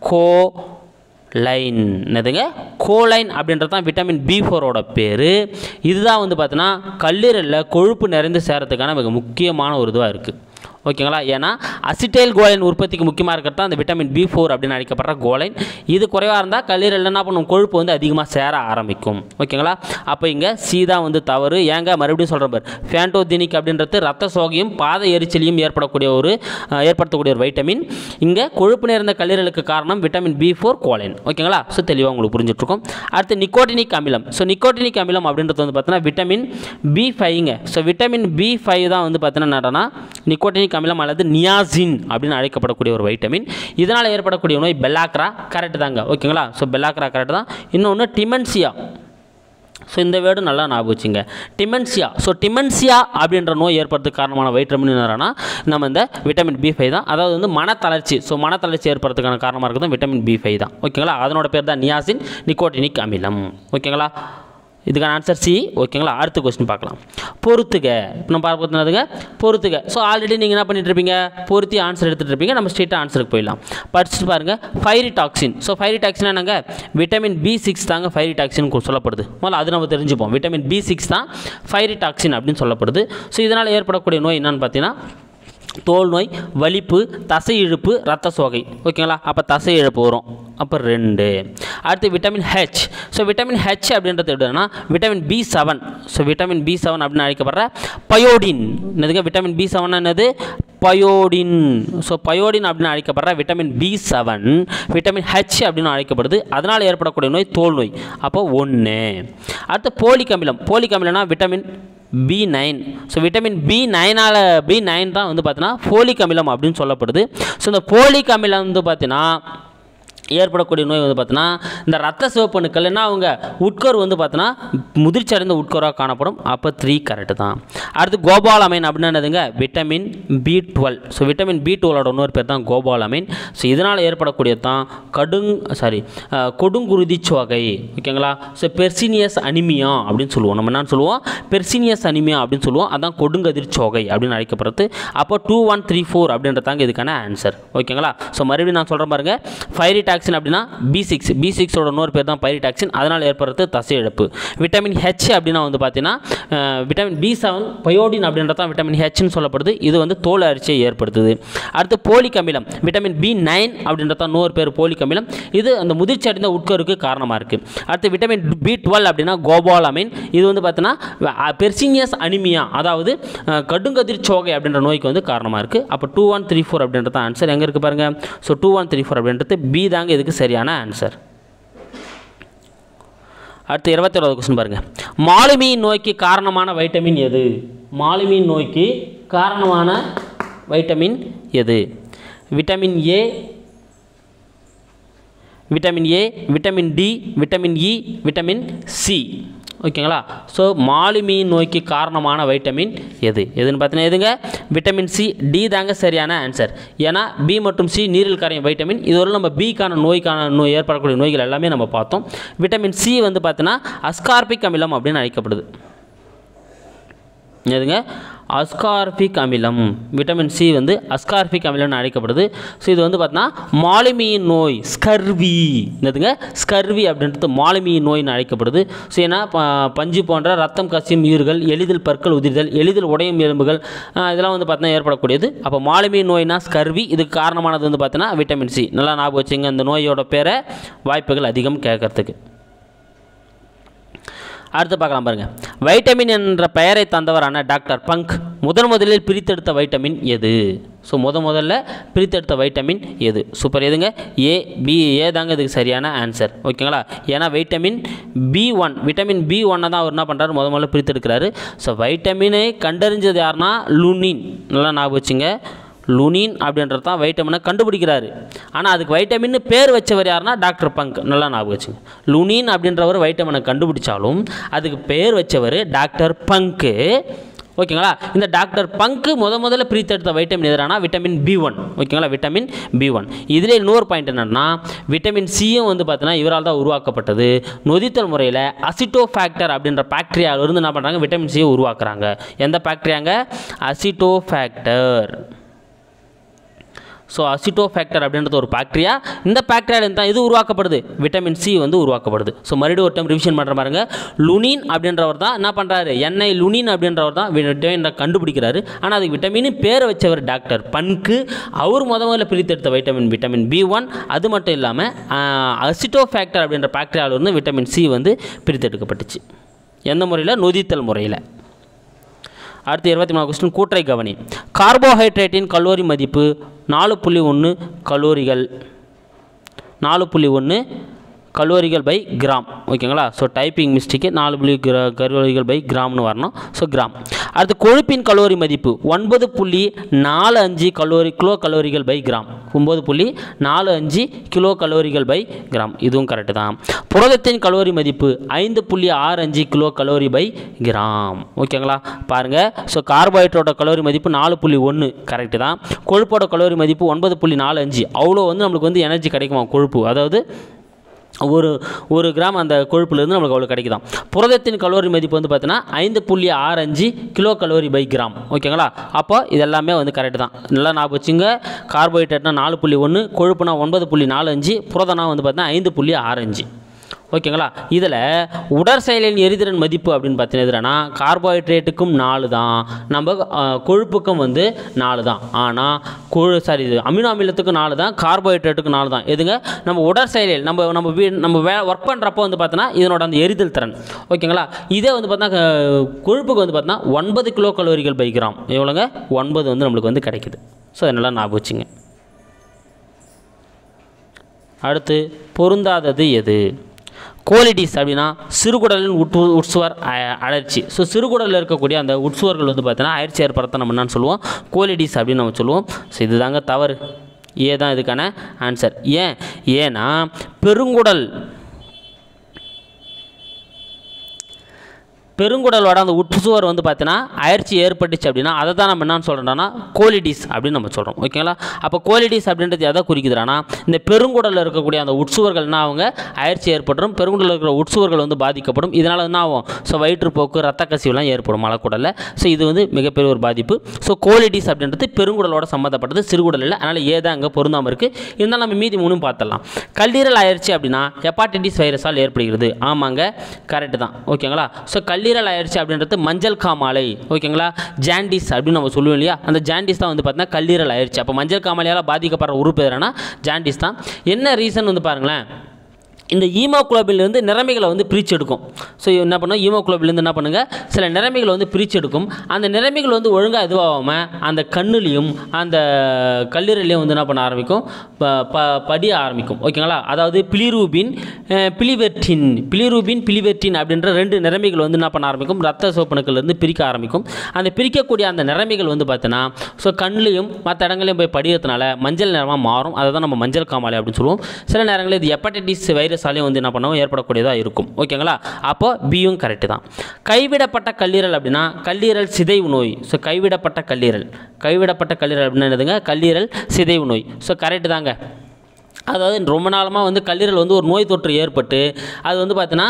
கோ லைன் என்னதுங்க? கோலைன் அப்படின்றது தான் விட்டமின் பி ஃபோரோட பேர். இதுதான் வந்து பார்த்தீங்கன்னா கல்லீரலில் கொழுப்பு நிறைந்து சேரத்துக்கான மிக முக்கியமான ஒரு இதுவாக இருக்குது ஓகேங்களா? ஏன்னா அசிட்டைல் கோலைன் உற்பத்திக்கு முக்கியமாக இருக்கிறது தான் அந்த விட்டமின் பி ஃபோர் அப்படின்னு அழைக்கப்படுற கோலைன் இது குறைவாக இருந்தால் கல்லீரல் என்ன பண்ணும் கொழுப்பு வந்து அதிகமாக சேர ஆரம்பிக்கும். ஓகேங்களா? அப்போ இங்கே சி தான் வந்து தவறு. ஏங்க மறுபடியும் சொல்கிற பார். ஃபேண்டோதினிக் அப்படின்றது ரத்த சோகையும் பாத எரிச்சலையும் ஏற்படக்கூடிய ஒரு ஏற்படுத்தக்கூடிய ஒரு வைட்டமின் இங்கே கொழுப்பு நேர்ந்த கல்லீரலுக்கு காரணம் விட்டமின் பி ஃபோர் கோலைன் ஓகேங்களா? ஸோ தெளிவாக உங்களுக்கு புரிஞ்சிட்ருக்கும் அடுத்து நிக்கோட்டினிக் அமிலம். ஸோ நிக்கோட்டினிக் அமிலம் அப்படின்றது வந்து பார்த்தீங்கன்னா விட்டமின் பி ஃபைவ்ங்க ஸோ விட்டமின் பி ஃபைவ் தான் வந்து பார்த்தீங்கன்னா என்னன்னா நிக்கோட்டினிக் அமிலம் அல்லது நியாசின் அப்படின்னு அழைக்கப்படக்கூடிய ஒரு வைட்டமின். இதனால் ஏற்படக்கூடிய நோய் பெல்லாக்ரா கரெக்ட் தாங்க. ஓகேங்களா ஸோ பெல்லாக்ரா கரெக்ட் தான். இன்னொன்று டிமென்சியா. ஸோ இந்த வேர்டு நல்லா ஞாபகம் வச்சுங்க. டிமென்சியா. ஸோ டிமென்சியா அப்படின்ற நோய் ஏற்படுறதுக்கு காரணமான வைட்டமின் என்னன்னா நம்ம இந்த விட்டமின் பி ஃபைவ் தான். அதாவது வந்து மனத்தளர்ச்சி. ஸோ மனத்தளர்ச்சி ஏற்படுறதுக்கான காரணமாக இருக்கிறது விட்டமின் பி ஃபைவ் தான். ஓகேங்களா அதனோட பேர் தான் நியாசின் நிக்கோட்டினிக் அமிலம். ஓகேங்களா இதுக்கான ஆன்சர் சி ஓகேங்களா அடுத்த கொஸ்டின் பார்க்கலாம். பொறுத்துக. இப்போ நம்ம பார்க்க பார்த்ததுங்க பொறுத்துக. ஸோ ஆல்ரெடி நீங்கள் என்ன பண்ணிட்டு இருப்பீங்க? பொருத்தி ஆன்சர் எடுத்துகிட்டு இருப்பீங்க. நம்ம ஸ்ட்ரெயிட்டாக ஆன்சருக்கு போயிடலாம். படிச்சுட்டு பாருங்கள் pyridoxine so pyridoxine என்னங்க? விட்டமின் பி சிக்ஸ் தாங்க ஃபைரி டாக்ஸின் சொல்லப்படுது. முதல்ல அது நம்ம தெரிஞ்சுப்போம். விட்டமின் பி சிக்ஸ் தான் ஃபைரி டாக்ஸின் அப்படின்னு சொல்லப்படுது. ஸோ இதனால் ஏற்படக்கூடிய நோய் என்னென்னு பார்த்தீங்கன்னா தோல் நோய் வலிப்பு தசை இழுப்பு ரத்த சோகை. ஓகேங்களா? அப்போ தசை இழப்பு வரும். அப்போ ரெண்டு. அடுத்து vitamin H so vitamin H அப்படின்றது எப்படின்னா vitamin B seven so vitamin B seven அப்படின்னு அழைக்கப்படுற பயோடின். என்னதுங்க? விட்டமின் பி செவன் என்னது? பயோடின். ஸோ பயோடின் அப்படின்னு அழைக்கப்படுற vitamin B seven vitamin H அப்படின்னு அழைக்கப்படுது. அதனால் ஏற்படக்கூடிய நோய் தோல் நோய். அப்போ ஒன்று அடுத்து போலிக் அமிலம் folic அமிலம்னா vitamin B nine so vitamin B நைனால் B nine தான் வந்து பார்த்தீங்கன்னா ஃபோலிக் அமிலம் அப்படின்னு சொல்லப்படுது. ஸோ இந்த ஃபோலிக் அமிலம் வந்து பார்த்தீங்கன்னா ஏற்படக்கூடிய நோய் வந்து பார்த்தீங்கன்னா இந்த ரத்த சிவப்பணுக்கள் என்ன அவங்க? உட்கோர் வந்து பார்த்தீங்கன்னா முதிர்ச்சி அடைந்த உட்கராக காணப்படும். அப்போ த்ரீ கரெக்டு தான். அடுத்து கோபாலமைன் அப்படின்னு என்னதுங்க? Vitamin B twelve so vitamin B டுவெலோட இன்னொரு பேர் தான் கோபாலமைன் ஸோ இதனால் ஏற்படக்கூடியது தான் கடுங் சாரி கொடுங்குருதி சோகை ஓகேங்களா? ஸோ பெர்சினியஸ் அனிமியா அப்படின்னு சொல்லுவோம். நம்ம என்னன்னு சொல்லுவோம்? பெர்சினியஸ் அனிமியா அப்படின்னு சொல்லுவோம். அதான் கொடுங்கதிர் சோகை அப்படின்னு அழைக்கப்படுறது. அப்போ டூ ஒன் த்ரீ ஃபோர் அப்படின்றதாங்க இதுக்கான ஆன்சர் ஓகேங்களா? ஸோ மறுபடியும் நான் சொல்கிறேன் பாருங்க. ஃபைரிடாக்சின் அப்படின்னா பி சிக்ஸ் பி சிக்ஸோட இன்னொரு பேர் தான் பைரிடாக்சின் அதனால் ஏற்படுறது தசை இழப்பு விட்டமின் ஹெச் அப்படின்னா வந்து பார்த்தீங்கன்னா விட்டமின் பி செவன் பயோடின் அப்படின்றது தான் விட்டமின் ஹெச்னு சொல்லப்படுது. இது வந்து தோல் அரிச்சியை ஏற்படுத்துது. அடுத்து போலிக் அமிலம் விட்டமின் பி நைன் அப்படின்றது தான் நூறு பேர் போலிக் அமிலம் இது அந்த முதிர்ச்சி அடைந்த உட்கருக்கு காரணமாக இருக்குது அடுத்து விட்டமின் பி டுவெல் அப்படின்னா கோபால் அமீன் இது வந்து பார்த்தீங்கன்னா பெர்சினியஸ் அனிமியா அதாவது கடுங்கதிர் சோகை அப்படின்ற நோய்க்கு வந்து காரணமாக இருக்குது அப்போ டூ ஒன் த்ரீ ஃபோர் அப்படின்றது ஆன்சர் எங்கே இருக்குது பாருங்கள் so two one three four அப்படின்றது பி தாங்க இதுக்கு சரியான ஆன்சர் அடுத்து இருபத்தி ஒன்பது கொஸ்டின் பாருங்கள் மாலுமியின் நோய்க்கு காரணமான வைட்டமின் எது? மாலுமியின் நோய்க்கு காரணமான வைட்டமின் எது? Vitamin A vitamin A vitamin D vitamin E vitamin C ஓகேங்களா? ஸோ மாலுமியின் நோய்க்கு காரணமான வைட்டமின் எது? எதுன்னு பார்த்தீங்கன்னா எதுங்க? விட்டமின் சி டி தாங்க சரியான ஆன்சர் ஏன்னா பி மற்றும் சி நீரில் கரையும் வைட்டமின் இதுவரை நம்ம பிக்கான நோய்க்கான நோய் ஏற்படக்கூடிய நோய்கள் எல்லாமே நம்ம பார்த்தோம். விட்டமின் சி வந்து பார்த்தீங்கன்னா அஸ்கார்பிக் அமிலம் அப்படின்னு அழைக்கப்படுது. எதுங்க அஸ்கார்பிக் அமிலம். விட்டமின் சி வந்து அஸ்கார்பிக் அமிலம்னு அழைக்கப்படுது. ஸோ இது வந்து பார்த்தீங்கன்னா மாலுமியின் நோய் ஸ்கர்வி. என்னதுங்க? ஸ்கர்வி அப்படின்றது மாலுமியின் நோய்னு அழைக்கப்படுது. ஸோ ஏன்னா பஞ்சு போன்ற ரத்தம் கசியும் உயிர்கள் எளிதில் பற்கள் உதிர்தல் எளிதில் உடையும் எலும்புகள் இதெல்லாம் வந்து பார்த்தீங்கன்னா ஏற்படக்கூடியது. அப்போ மாலுமியின் நோய்னா ஸ்கர்வி. இதுக்கு காரணமானது வந்து பார்த்தீங்கன்னா விட்டமின் சி நல்லா ஞாபகம் வச்சுங்க இந்த நோயோட பேரை வாய்ப்புகள் அதிகம் கேட்கறதுக்கு அடுத்து பார்க்கலாம் பாருங்கள் வைட்டமின் என்ற பெயரை தந்தவரான டாக்டர் பங்க் முதன் முதலில் பிரித்தெடுத்த வைட்டமின் எது? ஸோ முத முதல்ல பிரித்தெடுத்த வைட்டமின் எது? சூப்பர் எதுங்க? ஏ பி ஏ தாங்க இதுக்கு சரியான ஆன்சர் ஓகேங்களா ஏன்னா vitamin B one vitamin B ஒன்னை தான் அவர் என்ன பண்ணுறாரு முத முதல்ல பிரித்தெடுக்கிறாரு. ஸோ வைட்டமினை கண்டறிஞ்சது யாருன்னா? லுனின் நல்லா ஞாபகம் வச்சுங்க. லுனின் அப்படின்றது தான் வைட்டமினை கண்டுபிடிக்கிறாரு. ஆனால் அதுக்கு வைட்டமின்னு பேர் வச்சவர் யாருன்னா டாக்டர் பங்க். நல்லா ஞாபகம் வச்சுங்க. லுனின் அப்படின்றவர் வைட்டமினை கண்டுபிடிச்சாலும் அதுக்கு பேர் வச்சவர் டாக்டர் பங்க்கு. ஓகேங்களா? இந்த டாக்டர் பங்கு முத முதல்ல பிரித்தெடுத்த வைட்டமின் எதிரானா? Vitamin B one. ஓகேங்களா? Vitamin B one. இதில் இன்னொரு பாயிண்ட் என்னென்னா விட்டமின் சியும் வந்து பார்த்தீங்கன்னா இவரால் தான் உருவாக்கப்பட்டது. நொதித்தல் முறையில் அசிட்டோ ஃபேக்டர் அப்படின்ற பாக்டீரியாவிலிருந்து என்ன பண்ணுறாங்க விட்டமின் சியை உருவாக்குறாங்க. எந்த ஃபேக்ட்ரியாங்க aceto factor so aceto factor அப்படின்றது ஒரு பாக்டீரியா இந்த பாக்டீரியாவில் தான் இது உருவாக்கப்படுது. விட்டமின் சி வந்து உருவாக்கப்படுது. ஸோ மறுபடியும் ஒரு டைம் ரிவிஷன் பண்ணுற பாருங்க. லுனின் அப்படின்றவர் தான் என்ன பண்ணுறாரு எண்ணெய் லுனின் அப்படின்றவர் தான் விட்டமின் கண்டுபிடிக்கிறாரு. ஆனால் அதுக்கு விட்டமின் பேர் வச்சவர் டாக்டர் பன்கு அவர் முத முதல்ல பிரித்தெடுத்த வைட்டமின் விட்டமின் பி ஒன் அது மட்டும் இல்லாமல் அசிட்டோ ஃபேக்டர் அப்படின்ற பாக்டீரியாவிலிருந்து விட்டமின் சி வந்து பிரித்தெடுக்கப்பட்டுச்சு. எந்த முறையில்? நொதித்தல் முறையில். அடுத்து இருபத்தி மூணு கொஸ்டின் கூற்றை கவனி. கார்போஹைட்ரேட்டின் கலோரி மதிப்பு நாலு புள்ளி ஒன்று கலோரிகள். நாலு புள்ளி ஒன்று கல்லூரிகள் பை கிராம் ஓகேங்களா ஸோ டைப்பிங் மிஸ்டேக்கு நாலு புள்ளி கிரா கலோரிகள் பை கிராம்னு வரணும். ஸோ கிராம் அடுத்து கொழுப்பின் கலோரி மதிப்பு. ஒன்பது புள்ளி நாலு அஞ்சு கலோரி கிலோ கலோரிகள் பை கிராம் ஒம்பது புள்ளி நாலு அஞ்சு கிலோ கலோரிகள் பை கிராம் இதுவும் கரெக்டு தான். புரதத்தின் கலோரி மதிப்பு ஐந்து புள்ளி ஆறு அஞ்சு கிலோ கலோரி பை கிராம் ஓகேங்களா பாருங்கள் ஸோ கார்போஹைட்ரேட்டோட கலோரி மதிப்பு நாலு புள்ளி ஒன்று கரெக்டு தான். கொழுப்போட கலோரி மதிப்பு ஒன்பது புள்ளி நாலு அஞ்சு. அவ்வளோ வந்து நம்மளுக்கு வந்து எனர்ஜி கிடைக்குமா? கொழுப்பு. அதாவது ஒரு ஒரு கிராம் அந்த கொழுப்புலேருந்து நம்மளுக்கு அவ்வளோ கிடைக்குதாம் புரதத்தின் கலோரி மதிப்பு வந்து பார்த்தீங்கன்னா ஐந்து புள்ளி ஆறு அஞ்சு கிலோ கலோரி பை கிராம் ஓகேங்களா அப்போ இதெல்லாமே வந்து கரெக்டு தான். நல்லா ஞாபகம் வச்சுங்க. கார்போஹைட்ரேட்னா நாலு புள்ளி ஒன்று கொழுப்புனா ஒன்பது புள்ளி நாலு அஞ்சு புரதனா வந்து பார்த்தீங்கன்னா ஐந்து புள்ளி ஆறு அஞ்சு. ஓகேங்களா? இதில் உடற்செயலின் எரிதிறன் மதிப்பு அப்படின்னு பார்த்தீங்கன்னா கார்போஹைட்ரேட்டுக்கும் நாலு தான். நம்ம கொழுப்புக்கும் வந்து நாலு தான். ஆனால் கொழு சாரி இது அமினோ அமிலத்துக்கும் நாலு தான் கார்போஹைட்ரேட்டுக்கும் நாலு தான். எதுங்க? நம்ம உடற்செயலில் நம்ம நம்ம வீ நம்ம வே ஒர்க் பண்ணுறப்போ வந்து பார்த்தோன்னா இதனோட அந்த எரிதல் திறன். ஓகேங்களா? இதே வந்து பார்த்தா கொழுப்புக்கு வந்து பார்த்தோன்னா ஒன்பது கிலோ கலோரிகள் பை கிராம் எவ்வளோங்க? ஒன்பது வந்து நம்மளுக்கு வந்து கிடைக்குது. ஸோ அதனால் ஞாபகம் வச்சுங்க அடுத்து பொருந்தாதது எது? கோலிடிஸ் அப்படின்னா சிறுகுடலின் உட் உட்சுவர் அ- அழற்சி ஸோ சிறுகுடலில் இருக்கக்கூடிய அந்த உட்சுவர்கள் வந்து பார்த்தீங்கன்னா அயற்சி ஏற்படுத்த நம்ம என்னன்னு சொல்லுவோம்? கோலிட்டிஸ் அப்படின்னு நம்ம சொல்லுவோம். ஸோ இதுதாங்க தவறு. ஏ தான் இதுக்கான ஆன்சர் ஏன்? ஏன்னா பெருங்குடல் பெருங்குடலோட அந்த உட்சுவர் வந்து பார்த்தீங்கன்னா அயற்சி ஏற்பட்டுச்சு அப்படின்னா அதை தான் நம்ம என்னன்னு சொல்கிறோம்னா கோலிடிஸ் அப்படின்னு நம்ம சொல்கிறோம் ஓகேங்களா அப்போ கோலிடிஸ் அப்படின்றது எதை குறிக்குதுன்னா இந்த பெருங்குடலில் இருக்கக்கூடிய அந்த உட்சுவர்கள்னா அவங்க அயற்சி ஏற்பட்டுரும். பெருங்குடலில் இருக்கிற உட்சுவர்கள் வந்து பாதிக்கப்படும். இதனால் என்ன ஆகும்? ஸோ வயிற்றுப்போக்கு ரத்த கசிவுலாம் ஏற்படும் மலக்குடலில். ஸோ இது வந்து மிகப்பெரிய ஒரு பாதிப்பு. ஸோ கோலிடிஸ் அப்படின்றது பெருங்குடலோட சம்மந்தப்பட்டது சிறுகுடல் இல்லை. அதனால் ஏதா அங்கே பொருந்தாமல் இருக்குது இருந்தாலும் நம்ம மீதி மூணும் பார்த்துடலாம். கல்லீரல் அயற்சி அப்படின்னா ஹெப்பாட்டிட்டிஸ் வைரஸால் ஏற்படுகிறது. ஆமாங்க. கரெக்டு தான். ஓகேங்களா ஸோ கல்லீரல் அயற்சி அப்படின்றது மஞ்சள் காமாலை ஓகேங்களா? ஜாண்டிஸ் அப்படின்னு நம்ம சொல்லுவோம் இல்லையா? அந்த ஜாண்டிஸ் தான் வந்து பார்த்தீங்கன்னா கல்லீரல் ஆயிடுச்சு அப்போ மஞ்சள் காமாலையால் பாதிக்கப்படுற உறுப்பு எதுனா? ஜாண்டிஸ் தான். என்ன ரீசன் வந்து பாருங்களேன். இந்த ஈமோகுளோபின்லேருந்து நிறமிகளை வந்து பிரித்து எடுக்கும் ஸோ என்ன பண்ணும்? ஈமோகுளோபின்லேருந்து என்ன பண்ணுங்க? சில நிறமிகளை வந்து பிரித்து எடுக்கும் அந்த நிறமிகள் வந்து ஒழுங்காக இதுவாகாமல் அந்த கண்ணுலேயும் அந்த கல்லீரலையும் வந்து என்ன பண்ண ஆரம்பிக்கும்? ப ப படிய ஆரம்பிக்கும். ஓகேங்களா? அதாவது பிளிரூபின் பிளிவெர்டின் பிளிரூபின் பிலிரூபின் அப்படின்ற ரெண்டு நிறமிகள் வந்து என்ன பண்ண ஆரம்பிக்கும்? ரத்த சோப்பணுக்கள்லேருந்து பிரிக்க ஆரம்பிக்கும். அந்த பிரிக்கக்கூடிய அந்த நிறமிகள் வந்து பார்த்தீங்கன்னா ஸோ கண்ணுலையும் மற்ற இடங்களையும் போய் படிக்கிறதுனால மஞ்சள் நிறமாக மாறும். அதை தான் நம்ம மஞ்சள் காமாலை அப்படின்னு சொல்லுவோம். சில நேரங்களில் இது ஹெப்படைட்டிஸ் வைரஸாலையும் வந்து என்ன பண்ணவும் ஏற்படக்கூடியதாக இருக்கும். ஓகேங்களா? அப்போ பியும் கரெக்டு தான். கைவிடப்பட்ட கல்லீரல் அப்படின்னா கல்லீரல் சிதைவு நோய். ஸோ கைவிடப்பட்ட கல்லீரல். கைவிடப்பட்ட கல்லீரல் அப்படின்னா என்னதுங்க? கல்லீரல் சிதைவு நோய். ஸோ கரெக்டு தாங்க. அதாவது ரொம்ப நாளமாக வந்து கல்லீரல் வந்து ஒரு நோய் தொற்று ஏற்பட்டு அது வந்து பார்த்தீங்கன்னா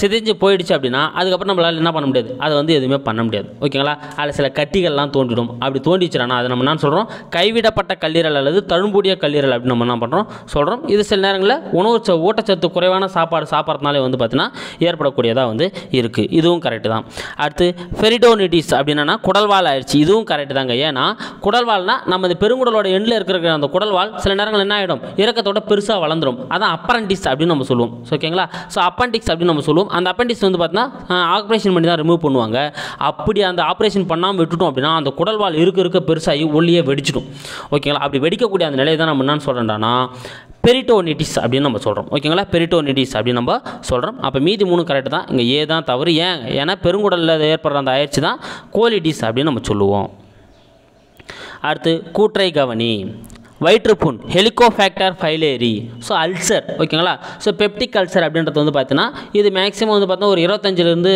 சிதைஞ்சு போயிடுச்சு அப்படின்னா அதுக்கப்புறம் நம்மளால் என்ன பண்ண முடியாது. அதை வந்து எதுவுமே பண்ண முடியாது. ஓகேங்களா? அதில் சில கட்டிகள்லாம் தோன்றிடும். அப்படி தோண்டிச்சுனா அதை நம்ம என்ன சொல்கிறோம் கைவிடப்பட்ட கல்லீரல் அல்லது தழும்பூடிய கல்லீரல் அப்படின்னு நம்ம என்ன பண்ணுறோம் சொல்கிறோம் இது சில நேரங்களில் உணவு ச- ஊட்டச்சத்து குறைவான சாப்பாடு சாப்பிட்றதுனாலே வந்து பார்த்தீங்கன்னா ஏற்படக்கூடியதாக வந்து இருக்குது இதுவும் கரெக்டு தான். அடுத்து ஃபெரிடோனிட்டிஸ் அப்படின்னா குடல்வால் ஆயிடுச்சு. இதுவும் கரெக்டு தாங்க. ஏன்னா குடல்வால்னால் நம்ம இந்த பெருங்குடலோட எண்ணில் இருக்கிற அந்த குடல்வால் சில நேரங்கள் என்ன ஆகிடும் விளக்கத்தோட பெருசாக வளர்ந்துரும். அதான் அப்பரண்டிஸ் அப்படின்னு நம்ம சொல்லுவோம். ஸோ ஓகேங்களா ஸோ அப்பண்டிக்ஸ் அப்படின்னு நம்ம சொல்லுவோம். அந்த அப்பண்டிக்ஸ் வந்து பார்த்தீங்கன்னா ஆப்ரேஷன் பண்ணி தான் ரிமூவ் பண்ணுவாங்க. அப்படி அந்த ஆப்ரேஷன் பண்ணாமல் விட்டுட்டோம் அப்படின்னா அந்த குடல்வால் இருக்க இருக்க பெருசாகி ஒல்லியே வெடிச்சிடும். ஓகேங்களா அப்படி வெடிக்கக்கூடிய அந்த நிலையை தான் நம்ம என்னன்னு சொல்கிறேன்டானா பெரிட்டோனிட்டிஸ் அப்படின்னு நம்ம சொல்கிறோம் ஓகேங்களா பெரிட்டோனிட்டிஸ் அப்படின்னு நம்ம சொல்கிறோம் அப்போ மீதி மூணு கரெக்டு தான். இங்கே ஏ தான் தவறு ஏன் ஏன்னா பெருங்குடலில் ஏற்படுற அந்த அயற்சி தான் கோலிடிஸ் அப்படின்னு நம்ம சொல்லுவோம். அடுத்து கூற்றை கவனி. வயிற்றுப்புண் ஹெலிகோஃபேக்டர் ஃபைலேரி ஸோ அல்சர் ஓகேங்களா? ஸோ பெப்டிக் அல்சர் அப்படின்றது வந்து பார்த்தீங்கன்னா இது மேக்ஸிமம் வந்து பார்த்தீங்கன்னா ஒரு இருபத்தஞ்சிலிருந்து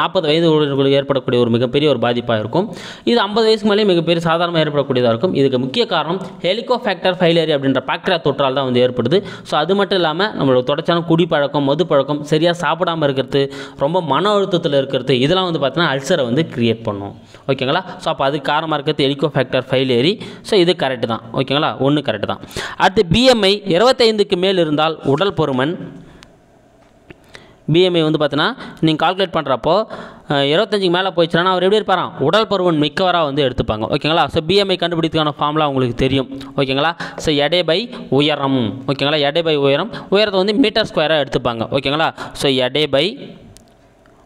நாற்பது வயது உள்ளவர்களுக்கு ஏற்படக்கூடிய ஒரு மிகப்பெரிய ஒரு பாதிப்பாக இருக்கும். இது ஐம்பது வயசுக்கு மேலே மிகப்பெரிய சாதாரணமாக ஏற்படக்கூடியதாக இருக்கும். இதுக்கு முக்கிய காரணம் ஹெலிகோஃபேக்டர் ஃபைலேரி அப்படின்ற பாக்டீரியா தொற்றால் தான் வந்து ஏற்படுது. ஸோ அது மட்டும் இல்லாமல் நம்மளோட தொடர்ச்சியான குடிப்பழக்கம் மது பழக்கம் சரியாக சாப்பிடாமல் இருக்கிறது ரொம்ப மன அழுத்தத்தில் இருக்கிறது இதெல்லாம் வந்து பார்த்தீங்கன்னா அல்சரை வந்து கிரியேட் பண்ணும். ஓகேங்களா? ஸோ அப்போ அதுக்கு காரணமாக இருக்கிறது ஹெலிகோஃபேக்டர் ஃபைலேரி ஸோ இது கரெக்டு தான். ஓகேங்களா? ஒன்று கரெக்டு தான். அடுத்து பிஎம்ஐ இருபத்தைந்துக்கு மேல் இருந்தால் உடல் பொறுமன் பிஎம்ஐ வந்து பார்த்தீங்கன்னா நீங்கள் கால்குலேட் பண்ணுறப்போ இருபத்தஞ்சுக்கு மேலே போயிடுச்சுன்னா அவர் எப்படி இருப்பாராம்? உடல் பருவன் மிக்கவராக வந்து எடுத்துப்பாங்க. ஓகேங்களா? ஸோ பிஎம்ஐ கண்டுபிடித்துக்கான ஃபார்ம்லாம் உங்களுக்கு தெரியும். ஓகேங்களா? ஸோ எடை பை உயரம். ஓகேங்களா? எடை பை உயரம். உயரத்தை வந்து மீட்டர் ஸ்கொயராக எடுத்துப்பாங்க. ஓகேங்களா? ஸோ எடை பை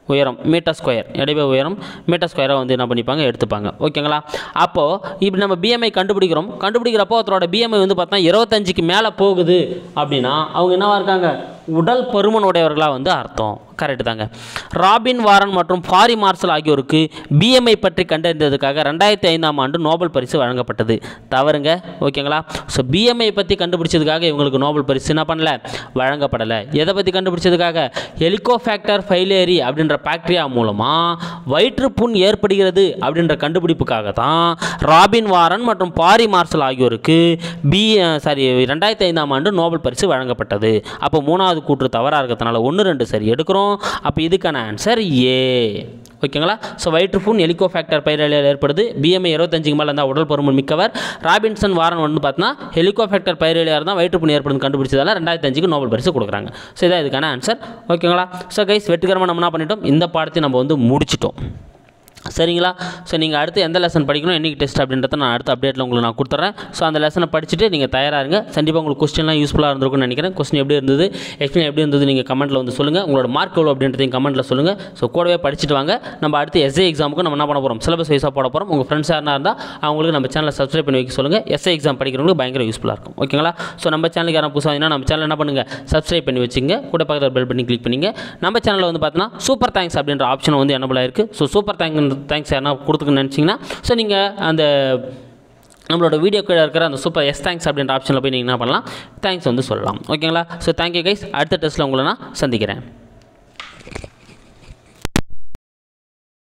உயரம் மீட்டர் ஸ்கொயர் எடைபை உயரம் மீட்டர் ஸ்கொயராக வந்து என்ன பண்ணிப்பாங்க? எடுத்துப்பாங்க. ஓகேங்களா? அப்போது இப்படி நம்ம பிஎம்ஐ கண்டுபிடிக்கிறோம். கண்டுபிடிக்கிறப்போ ஒருத்தரோட பிஎம்ஐ வந்து பார்த்தா இருபத்தஞ்சுக்கு மேலே போகுது அப்படின்னா அவங்க என்னவாக இருக்காங்க? உடல் பருமன் உடையவர்களாக வந்து அர்த்தம். கரெக்டு தாங்க. ராபின் வாரன் மற்றும் ஃபாரி மார்சல் ஆகியோருக்கு பிஎம்ஐ பற்றி கண்டறிந்ததுக்காக ரெண்டாயிரத்தி ஐந்தாம் ஆண்டு நோபல் பரிசு வழங்கப்பட்டது. தவறுங்க. ஓகேங்களா? ஸோ பிஎம்ஐ பற்றி கண்டுபிடிச்சதுக்காக இவங்களுக்கு நோபல் பரிசு என்ன பண்ணல? வழங்கப்படலை. எதை பற்றி கண்டுபிடிச்சதுக்காக? ஹெலிகோஃபேக்டர் ஃபைலேரி அப்படின்ற பாக்டீரியா மூலமாக வயிற்றுப்புண் ஏற்படுகிறது அப்படின்ற கண்டுபிடிப்புக்காக தான் ராபின் வாரன் மற்றும் பாரி மார்சல் ஆகியோருக்கு பி சாரி ரெண்டாயிரத்தி ஐந்தாம் ஆண்டு நோபல் பரிசு வழங்கப்பட்டது. அப்போ மூணாவது கூற்று தவறாக இருக்கிறதுனால ஒன்று ரெண்டு சரி எடுக்கிறோம். அப்போ இதுக்கான ஆன்சர் ஏ ஓகேங்களா? ஸோ வயிற்றுப்புண் ஹெலிகோஃபேக்டர் பயிரலியால் ஏற்படுது. பிஎம்ஐ இருபத்தஞ்சுக்கு மேலே இருந்தால் உடல் பருமன் மிக்கவர். ராபின்சன் வாரன் வந்து பார்த்தீங்கன்னா ஹெலிகோஃபேக்டர் பயிரலியாக தான் வயிற்றுப்புண் ஏற்படுது கண்டுபிடிச்சதால ரெண்டாயிரத்தி அஞ்சுக்கு நோபல் பரிசு கொடுக்குறாங்க. ஸோ இதான் இதுக்கான ஆன்சர் ஓகேங்களா? ஸோ கைஸ் வெற்றிகரமாக நம்ம என்ன பண்ணிட்டோம்? இந்த பாடத்தை நம்ம வந்து முடிச்சிட்டோம். சரிங்களா? ஸோ நீங்கள் அடுத்து எந்த லெசன் படிக்கணும் என்னைக்கு டெஸ்ட் அப்படின்றத நான் அடுத்த அப்டேட்டில் உங்களுக்கு நான் கொடுத்துட்றேன் ஸோ அந்த லெசனை படிச்சுட்டு நீங்கள் தயாராக இருங்க. கண்டிப்பாக உங்களுக்கு கொஸ்டின்லாம் யூஸ்ஃபுல்லாக இருந்திருக்கும்னு நினைக்கிறேன். கொஸ்டின் எப்படி இருந்தது எக்ஸ்பிளைன் எப்படி இருந்தது நீங்கள் கமெண்ட்டில் வந்து சொல்லுங்கள் உங்களோட மார்க் எவ்வளோ அப்படின்றதையும் கமெண்ட்டில் சொல்லுங்கள் ஸோ கூடவே படிச்சுட்டு வாங்க. நம்ம அடுத்து எஸ்ஏ எக்ஸாமுக்கு நம்ம என்ன பண்ண போகிறோம் சிலபஸ் வைஸாக போட போகிறோம் உங்கள் ஃப்ரெண்ட்ஸ் யாராக இருந்தால் அவங்களுக்கு நம்ம சேனலை சப்ஸ்கிரைப் பண்ணி வைக்க சொல்லுங்கள் எஸ்ஏ எக்ஸாம் படிக்கிறவங்களுக்கு பயங்கர யூஸ்ஃபுல்லாக இருக்கும். ஓகேங்களா ஸோ நம்ம சேனலுக்கு யாரும் புதுசாக நம்ம சேனல் என்ன பண்ணுங்கள் சப்ஸ்கிரைப் பண்ணி வச்சுங்க. கூட பக்கத்தில் பெல் பண்ணி கிளிக் பண்ணிங்க. நம்ம சேனலில் வந்து பார்த்தீங்கன்னா சூப்பர் தேங்க்ஸ் அப்படின்ற ஆப்ஷன் வந்து என்னபிள் இருக்குது ஸோ சூப்பர் தேங்க் தேங்க்ஸ் யாருன்னா கொடுத்துக்குன்னு நினச்சிங்கன்னா ஸோ நீங்கள் அந்த நம்மளோட வீடியோ கீழே இருக்கிற அந்த சூப்பர் எஸ் தேங்க்ஸ் அப்படின்ற ஆப்ஷனில் போய் நீங்கள் என்ன பண்ணலாம்? தேங்க்ஸ் வந்து சொல்லலாம். ஓகேங்களா ஸோ தேங்க்யூ கைஸ் அடுத்த டெஸ்ட்டில் உங்களை நான் சந்திக்கிறேன்.